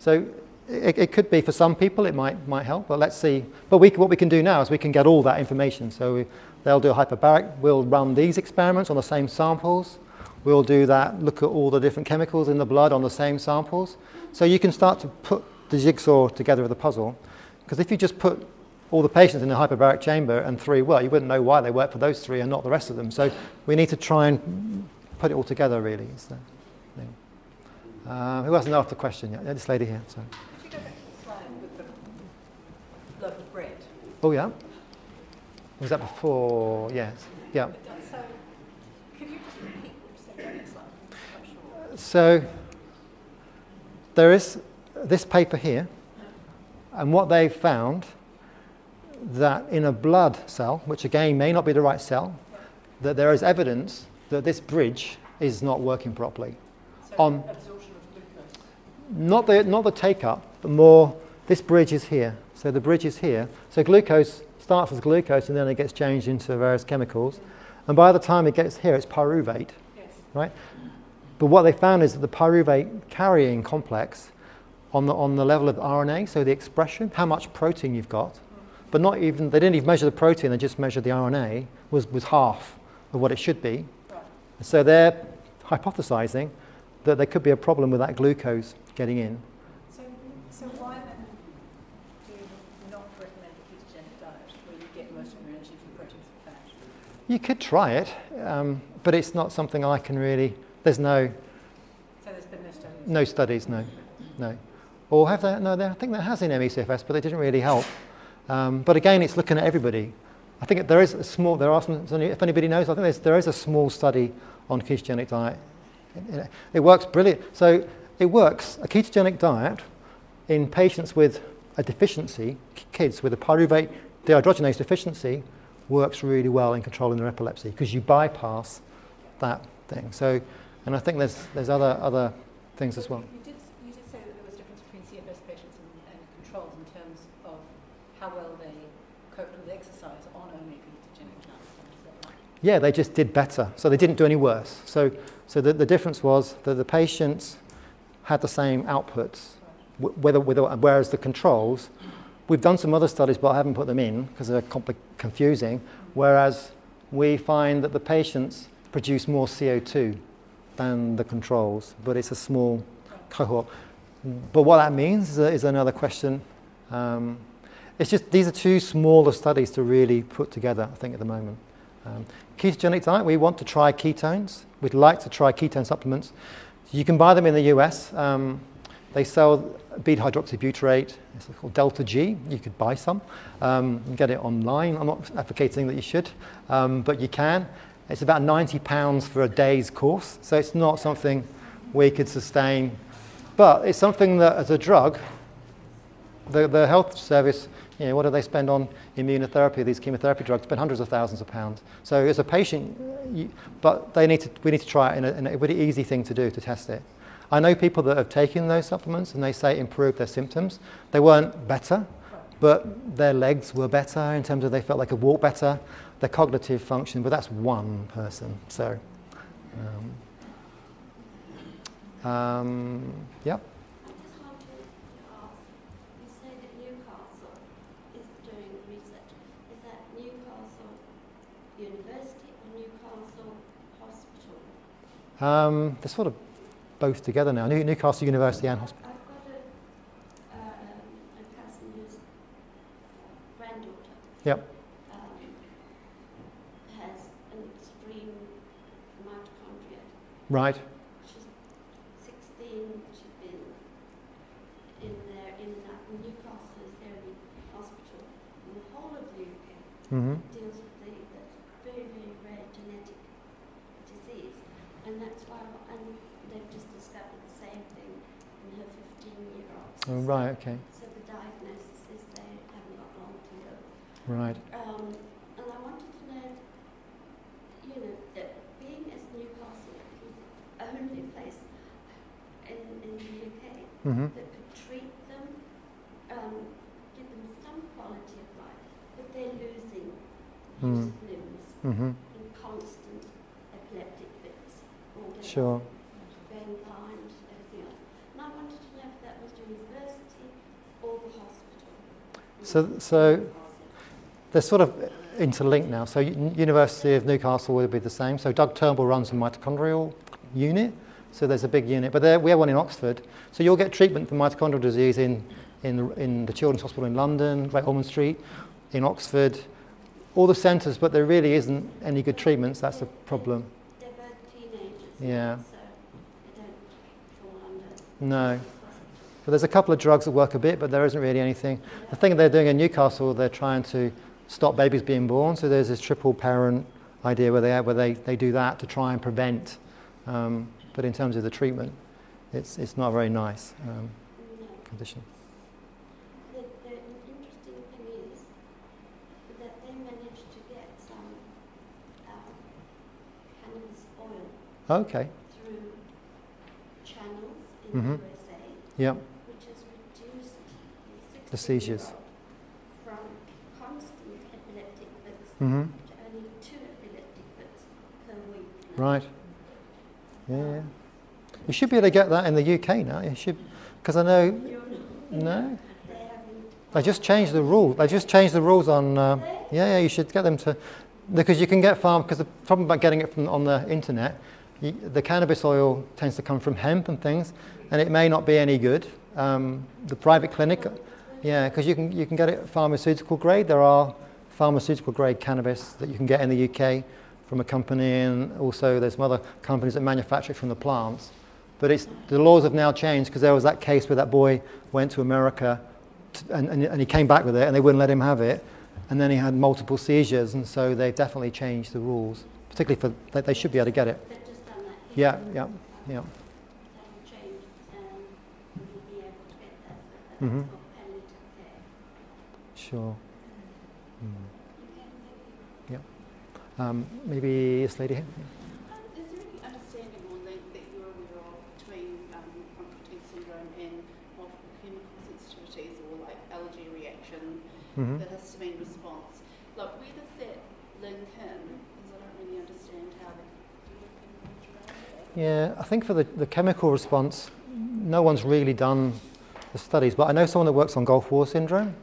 so it, it could be for some people, it might, might help, but let's see. But we, what we can do now is we can get all that information. So we, they'll do a hyperbaric, we'll run these experiments on the same samples. We'll do that, look at all the different chemicals in the blood on the same samples. So you can start to put the jigsaw together of the puzzle. Because if you just put all the patients in a hyperbaric chamber and three work, you wouldn't know why they work for those three and not the rest of them. So we need to try and put it all together, really. thing. Uh, who hasn't asked the question yet? Yeah, this lady here. So. Could you go back to the slide with the loaf of bread? Oh, yeah. Was that before? Yes. Yeah. So, could you just repeat what you said on the next slide? I'm not sure. So there is this paper here, and what they've found, that in a blood cell, which again may not be the right cell, that there is evidence that this bridge is not working properly. So On- absorption of glucose. Not the, not the take up, but more this bridge is here. So the bridge is here. So glucose starts as glucose and then it gets changed into various chemicals. And by the time it gets here, it's pyruvate. Yes. right? But what they found is that the pyruvate carrying complex on the, on the level of RNA, so the expression, how much protein you've got, but not even, they didn't even measure the protein, they just measured the RNA, was, was half of what it should be. So they're hypothesizing that there could be a problem with that glucose getting in. So, so why then do you not recommend a ketogenic diet where you get most of your energy from proteins and fat? You could try it, um, but it's not something I can really, there's no, So there's been no studies. no studies, no, no. Or have there? No, there, I think there has in ME/CFS, but it didn't really help. Um, but again, it's looking at everybody. I think there is a small. There are some. If anybody knows, I think there is a small study on ketogenic diet. It, it works brilliant. So it works. A ketogenic diet in patients with a deficiency, kids with a pyruvate dehydrogenase deficiency, works really well in controlling their epilepsy because you bypass that thing. So, and I think there's there's other other things as well. You did, you did say that there was a CFS patients and, and controls in terms of how well they coped with exercise on only ketogenic diet. Is that right? Yeah, they just did better. So they didn't do any worse. So, so the, the difference was that the patients had the same outputs, wh- whether, whether, whereas the controls, we've done some other studies, but I haven't put them in because they're confusing. Whereas we find that the patients produce more CO2 than the controls, but it's a small cohort. But what that means is, is another question. Um, it's just these are two smaller studies to really put together, I think, at the moment. Um, ketogenic diet, we want to try ketones. We'd like to try ketone supplements. You can buy them in the US. Um, they sell beta hydroxybutyrate, it's called Delta G. You could buy some. Um, can get it online. I'm not advocating that you should, um, but you can. It's about 90 pounds for a day's course, so it's not something we could sustain. But it's something that, as a drug, the, the health service, you know, what do they spend on immunotherapy, these chemotherapy drugs? Spend hundreds of thousands of pounds. So as a patient, you, but they need to, we need to try it in a, in a really easy thing to do to test it. I know people that have taken those supplements and they say it improved their symptoms. They weren't better, but their legs were better in terms of they felt they could walk better, their cognitive function, but that's one person. So, um, um, yep. I just wanted to ask, you say that Newcastle is doing research. Is that Newcastle University or Newcastle Hospital? Um, they're sort of both together now. New- Newcastle University and Hospital. I've got a, a cousin whose granddaughter Yep. um, has an extreme mitochondria. Right. She's 16, she's been in there, in and out. Newcastle is the only hospital in the whole of the UK hmm deals with the, the very, very rare genetic disease. And that's why, and they've just discovered the same thing in her 15-year-old sister. Oh, right. Okay. So the diagnosis is they haven't got long to live. Right. Um, and I wanted to know, you know, that being as Newcastle is the only place in, in the UK hmm that could treat them, um, give them some quality of life, but they're losing use Mm. limbs hmm in constant epileptic fits all day Sure. blind, everything else. And I wanted to know if that was the university or the hospital. So, so they're sort of interlinked now. So University of Newcastle will be the same. So Doug Turnbull runs a mitochondrial unit. So there's a big unit. But there, we have one in Oxford. So you'll get treatment for mitochondrial disease in, in, the, in the Children's Hospital in London, Great Ormond Street, in Oxford, all the centres, but there really isn't any good treatments. That's the problem. They're both teenagers. Yeah. So they don't fall under No. So there's a couple of drugs that work a bit, but there isn't really anything. The thing they're doing in Newcastle, they're trying to stop babies being born. So there's this triple parent idea where they where they, they do that to try and prevent. Um, but in terms of the treatment, it's it's not a very nice um, condition. The, the interesting thing is oil Okay. through channels in Mhm. the USA, Yeah. which has reduced The seizures. from constant epileptic fits hmm to only two epileptic fits per week. Right. Yeah, yeah. You should be able to get that in the UK now. You should, because I know. No. They just changed the rule. They just changed the rules on. Uh, yeah, yeah. You should get them to, because you can get farm. Because the problem about getting it from on the internet, the cannabis oil tends to come from hemp and things, and it may not be any good. Um, the private clinic, yeah, because you can you can get it pharmaceutical grade. There are pharmaceutical grade cannabis that you can get in the UK from a company, and also there's some other companies that manufacture it from the plants. But it's, the laws have now changed because there was that case where that boy went to America t- and, and, and he came back with it and they wouldn't let him have it. And then he had multiple seizures, and so they've definitely changed the rules, particularly for that they should be able to get it. Yeah, yeah, yeah. That will change and you'll be able to get that, but that's Mhm. for palliative. Sure. Mm. You can thank you. Um, maybe this lady here. Is there any understanding or link that you're aware of between um, chronic syndrome and multiple chemical sensitivities or like allergy reaction, hmm the histamine response? Like, where does that link in? Because I don't really understand how that. Do you know much about that? Yeah, I think for the, the chemical response, no one's really done the studies, but I know someone that works on Gulf War syndrome.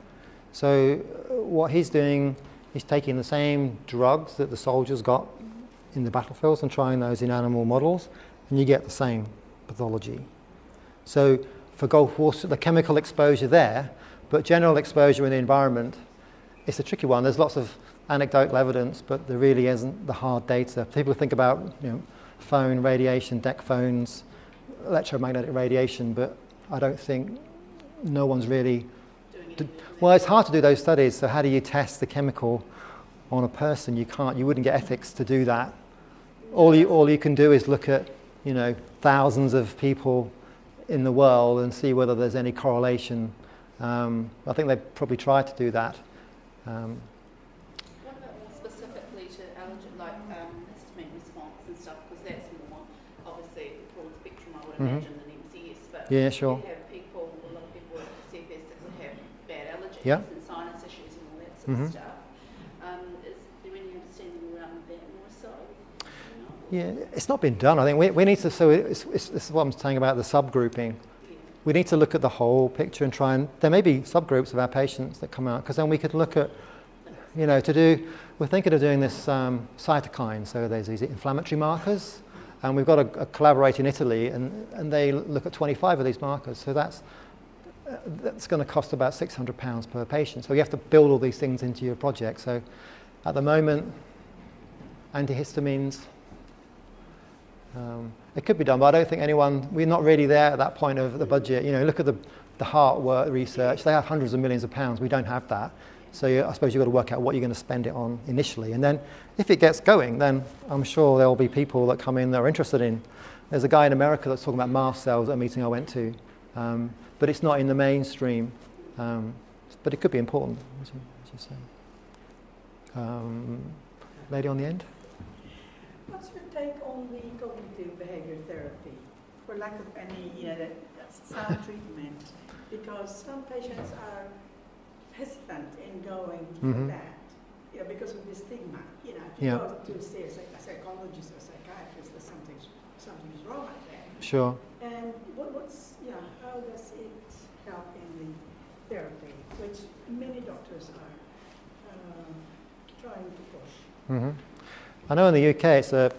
So uh, what he's doing, he's taking the same drugs that the soldiers got in the battlefields and trying those in animal models, and you get the same pathology. So for Gulf War, the chemical exposure there, but general exposure in the environment, it's a tricky one. There's lots of anecdotal evidence, but there really isn't the hard data. People think about you know, phone radiation, DECT phones, electromagnetic radiation, but I don't think no one's really. Doing D- Well, it's hard to do those studies. So how do you test the chemical on a person? You can't. You wouldn't get ethics to do that. All you all you can do is look at you know thousands of people in the world and see whether there's any correlation. Um, I think they probably tried to do that. Um, What about more specifically to allergy, like um, histamine response and stuff? Because that's more obviously broad spectrum, I would imagine, than MCS. But Yeah, sure. you have people, a lot of people with CFS that would have bad allergies Yeah. and sinus issues and all that sort Mhm. of stuff. Um, is there any understanding around that more so? No? yeah, it's not been done. I think we, we need to. So it's, it's, this is what I'm saying about the subgrouping. Yeah. we need to look at the whole picture and try and there may be subgroups of our patients that come out because then we could look at you know to do we're thinking of doing this um, cytokine so there's these inflammatory markers and we've got a, a collaborate in italy and, and they look at 25 of these markers. So that's uh, that's going to cost about 600 pounds per patient. So you have to build all these things into your project. So at the moment antihistamines um, it could be done, but I don't think anyone, we're not really there at that point of the budget. You know, look at the, the heart work research, they have hundreds of millions of pounds, we don't have that. So you, I suppose you've got to work out what you're going to spend it on initially. And then if it gets going, then I'm sure there'll be people that come in that are interested in. There's a guy in America that's talking about mast cells at a meeting I went to, um, but it's not in the mainstream. Um, but it could be important, as you, as you say. Um, lady on the end? What's your take on the cognitive behavior therapy, for lack of any, you know, that sound treatment? Because some patients are hesitant in going for Mhm. that, you know, because of the stigma. You know, if Yeah. you go to see a, psych- a psychologist or psychiatrist, there's something, something is wrong with them. Sure. And what, what's, yeah, how does it help in the therapy, which many doctors are um, trying to push? hmm I know in the UK it's a,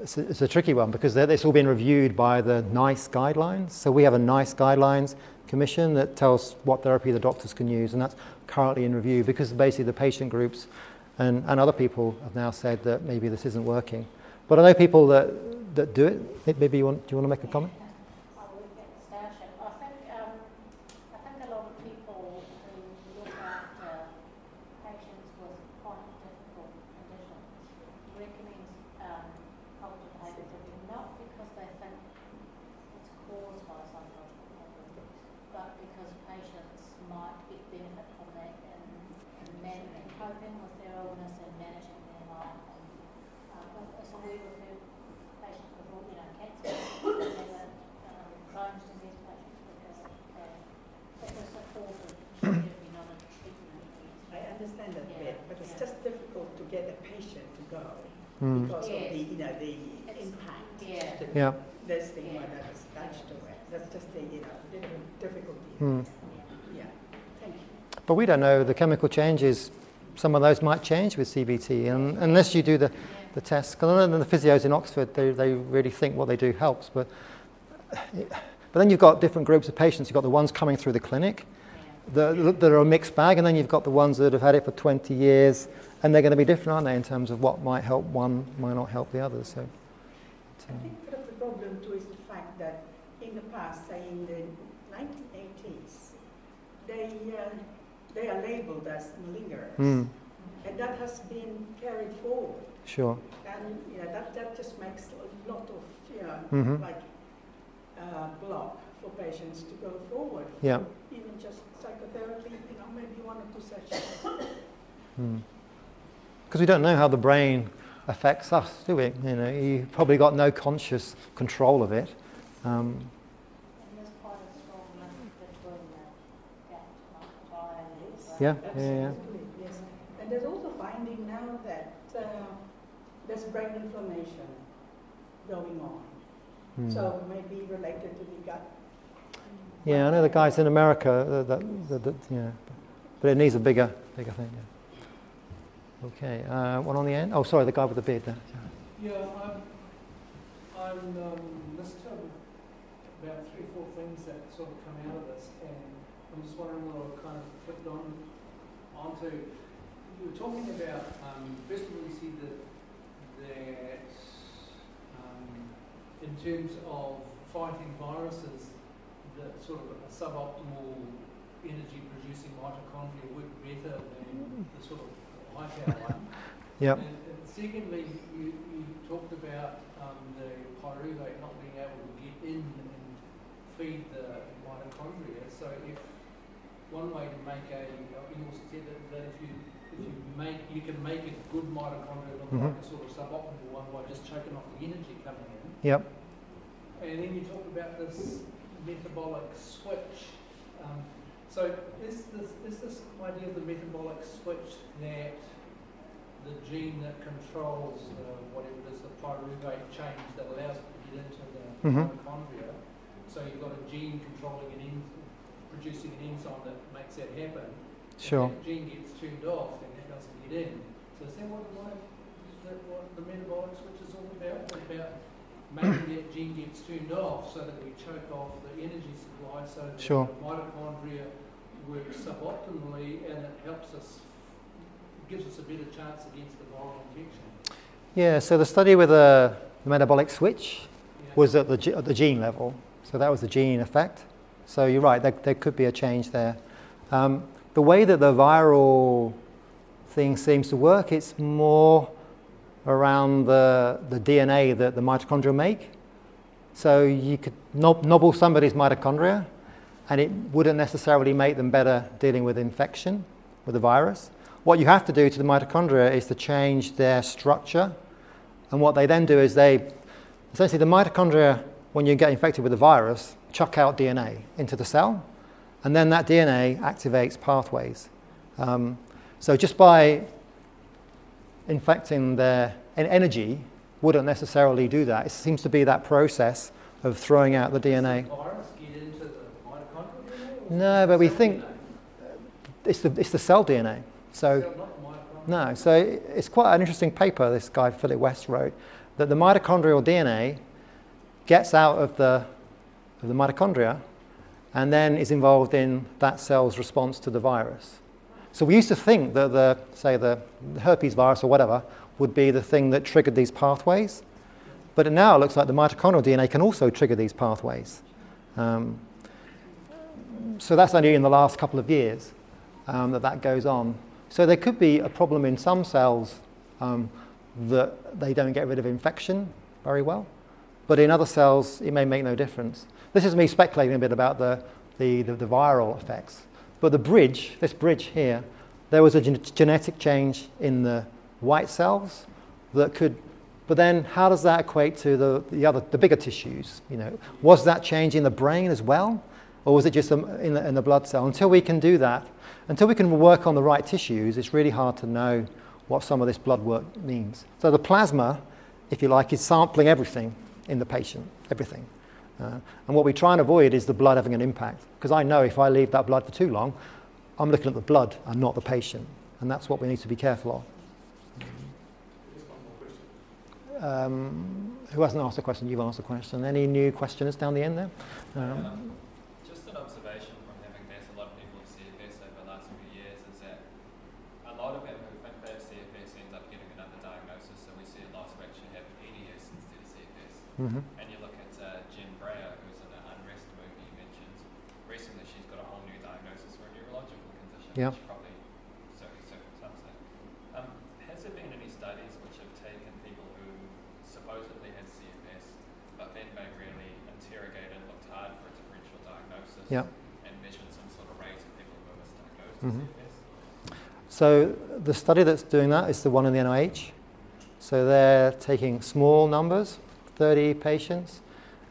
it's a, it's a tricky one because it's all been reviewed by the NICE guidelines. So we have a NICE guidelines commission that tells what therapy the doctors can use, and that's currently in review because basically the patient groups and, and other people have now said that maybe this isn't working. But I know people that, that do it. Maybe you want, do you want to make a comment? I would get started. I think um, I think a lot of people who look after patients with quite difficult conditions recommend um, cognitive behavioural therapy not because they think it's caused by psychological problems, but because patients might get benefit from that in, in managing, coping with their illness and managing their life. And, uh, so we refer get a patient to go Mm. because of Yes. the, you know, the It's- impact. Yeah. This that is attached to it. That's just the, you know, difficulty. Mm. Yeah, thank you. But we don't know the chemical changes. Some of those might change with CBT, and unless you do the, the tests. Because I know the physios in Oxford, they, they really think what they do helps. But, but then you've got different groups of patients. You've got the ones coming through the clinic that, are a mixed bag, and then you've got the ones that have had it for 20 years, and they're going to be different, aren't they, in terms of what might help one, might not help the others. So, I think part of the problem too is the fact that in the past, say in the 1980s, they, uh, they are labeled as malingerers. mm, And that has been carried forward. sure. And know, that, that just makes a lot of, you know, Mhm. like, uh, block for patients to go forward. Yeah. Even just psychotherapy, you know, maybe one or two sessions. Because we don't know how the brain affects us, do we? You know, you've probably got no conscious control of it. Um, And there's quite a strong link between the gut microbiome and the brain. yeah, yeah, yeah. Absolutely, yes. And there's also finding now that uh, there's brain inflammation going on. Hmm. So it may be related to the gut. Yeah, I know the guys in America uh, that, that, that yeah, but it needs a bigger, bigger thing. Yeah. Okay, uh, one on the end. Oh, sorry, the guy with the beard there. Yeah, I'm, I'm um, about three, four things that sort of come out of this, and I'm just wondering what I've kind of flipped on onto. You were talking about um, first of all, you said that that um, in terms of fighting viruses, that sort of a suboptimal energy producing mitochondria work better than the sort of. Yep. And, and secondly, you, you talked about um, the pyruvate not being able to get in and feed the mitochondria. So if one way to make a, you also said that, that if you if you make you can make a good mitochondria look like Mhm. a sort of suboptimal one by just choking off the energy coming in. Yep. And then you talked about this metabolic switch. Um, so is this, is this idea of the metabolic switch that the gene that controls uh, whatever it is, the pyruvate change that allows it to get into the Mhm. mitochondria, so you've got a gene controlling an en- producing an enzyme that makes that happen. Sure. If that gene gets turned off, then that doesn't get in. So is that what, what, is that what the metabolic switch is all about? About making that gene gets turned off so that we choke off the energy supply so that Sure. the mitochondria works suboptimally and it helps us, gives us a better chance against the viral infection. Yeah, so the study with the metabolic switch Yeah. was at the, at the gene level. So that was the gene effect. So you're right, there, there could be a change there. Um, the way that the viral thing seems to work, it's more around the, the DNA that the mitochondria make. So you could nob- nobble somebody's mitochondria, and it wouldn't necessarily make them better dealing with infection with a virus. What you have to do to the mitochondria is to change their structure. And what they then do is they, essentially, the mitochondria, when you get infected with a virus, chuck out DNA into the cell. And then that DNA activates pathways. Um, so just by infecting their energy wouldn't necessarily do that. It seems to be that process of throwing out the DNA. Does the virus get into the mitochondria? No, but we think it's the, it's the cell DNA. So, no, so it's quite an interesting paper this guy, Philip West, wrote that the mitochondrial DNA gets out of the, of the mitochondria and then is involved in that cell's response to the virus. So we used to think that the, say, the herpes virus or whatever would be the thing that triggered these pathways. But now it looks like the mitochondrial DNA can also trigger these pathways. Um, so that's only in the last couple of years um, that that goes on. So there could be a problem in some cells um, that they don't get rid of infection very well, but in other cells it may make no difference. This is me speculating a bit about the, the, the, the viral effects. But the bridge, this bridge here, there was a gen- genetic change in the white cells that could, but then how does that equate to the, the other, the bigger tissues? You know, was that change in the brain as well? Or was it just in the, in the blood cell? Until we can do that, until we can work on the right tissues, it's really hard to know what some of this blood work means. So the plasma, if you like, is sampling everything in the patient, everything. Uh, and what we try and avoid is the blood having an impact. Because I know if I leave that blood for too long, I'm looking at the blood and not the patient. And that's what we need to be careful of. Um, who hasn't asked a question? You've asked a question. Any new questioners down the end there? Um, Um, just an observation from having met a lot of people with CFS over the last few years is that a lot of them who think they have CFS end up getting another diagnosis. So we see a lot of actually have EDS instead of Mhm. And you look at uh, Jen Brea, who's in the Unrest movie you mentioned. Recently, she's got a whole new diagnosis for a neurological condition, Yeah. which probably certainly circumstance that. Um, has there been any studies which have taken people who supposedly had CFS, but then they really interrogated, looked hard for a differential diagnosis, Yeah. and measured some sort of rate of people who were misdiagnosed Mhm. with CFS? So the study that's doing that is the one in the NIH. So they're taking small numbers, 30 patients,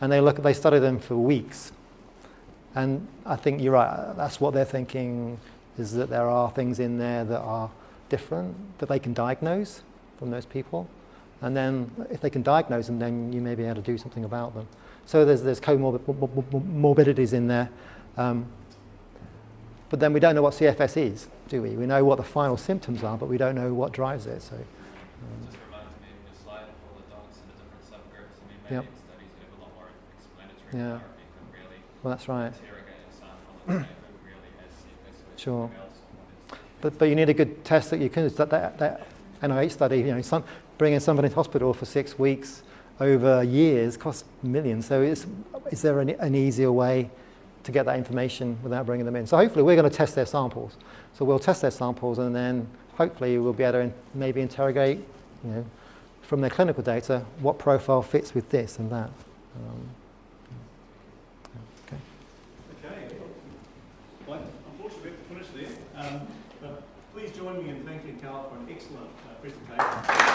and they look they study them for weeks. And I think you're right. That's what they're thinking is that there are things in there that are different that they can diagnose from those people. And then if they can diagnose them, then you may be able to do something about them. So there's there's comorbidities in there. Um, but then we don't know what CFS is, do we? We know what the final symptoms are, but we don't know what drives it. So, um, just reminds me of your slide of all the dogs in the different subgroups. I mean, maybe Yep. studies have a lot more explanatory Yeah. power if you can really well, that's right. interrogate a sample and say who really has CFS versus Sure. who else or what is But, but you need a good test that you can. That, that, that NIH study, you know, some, bringing somebody to hospital for six weeks over years costs millions. So is, is there an, an easier way to get that information without bringing them in? So hopefully we're going to test their samples. So we'll test their samples and then hopefully we'll be able to maybe interrogate, you know, from their clinical data, what profile fits with this and that. Um, okay. Okay. Well, unfortunately, we have to finish there. Um, but please join me in thanking Karl for an excellent uh, presentation.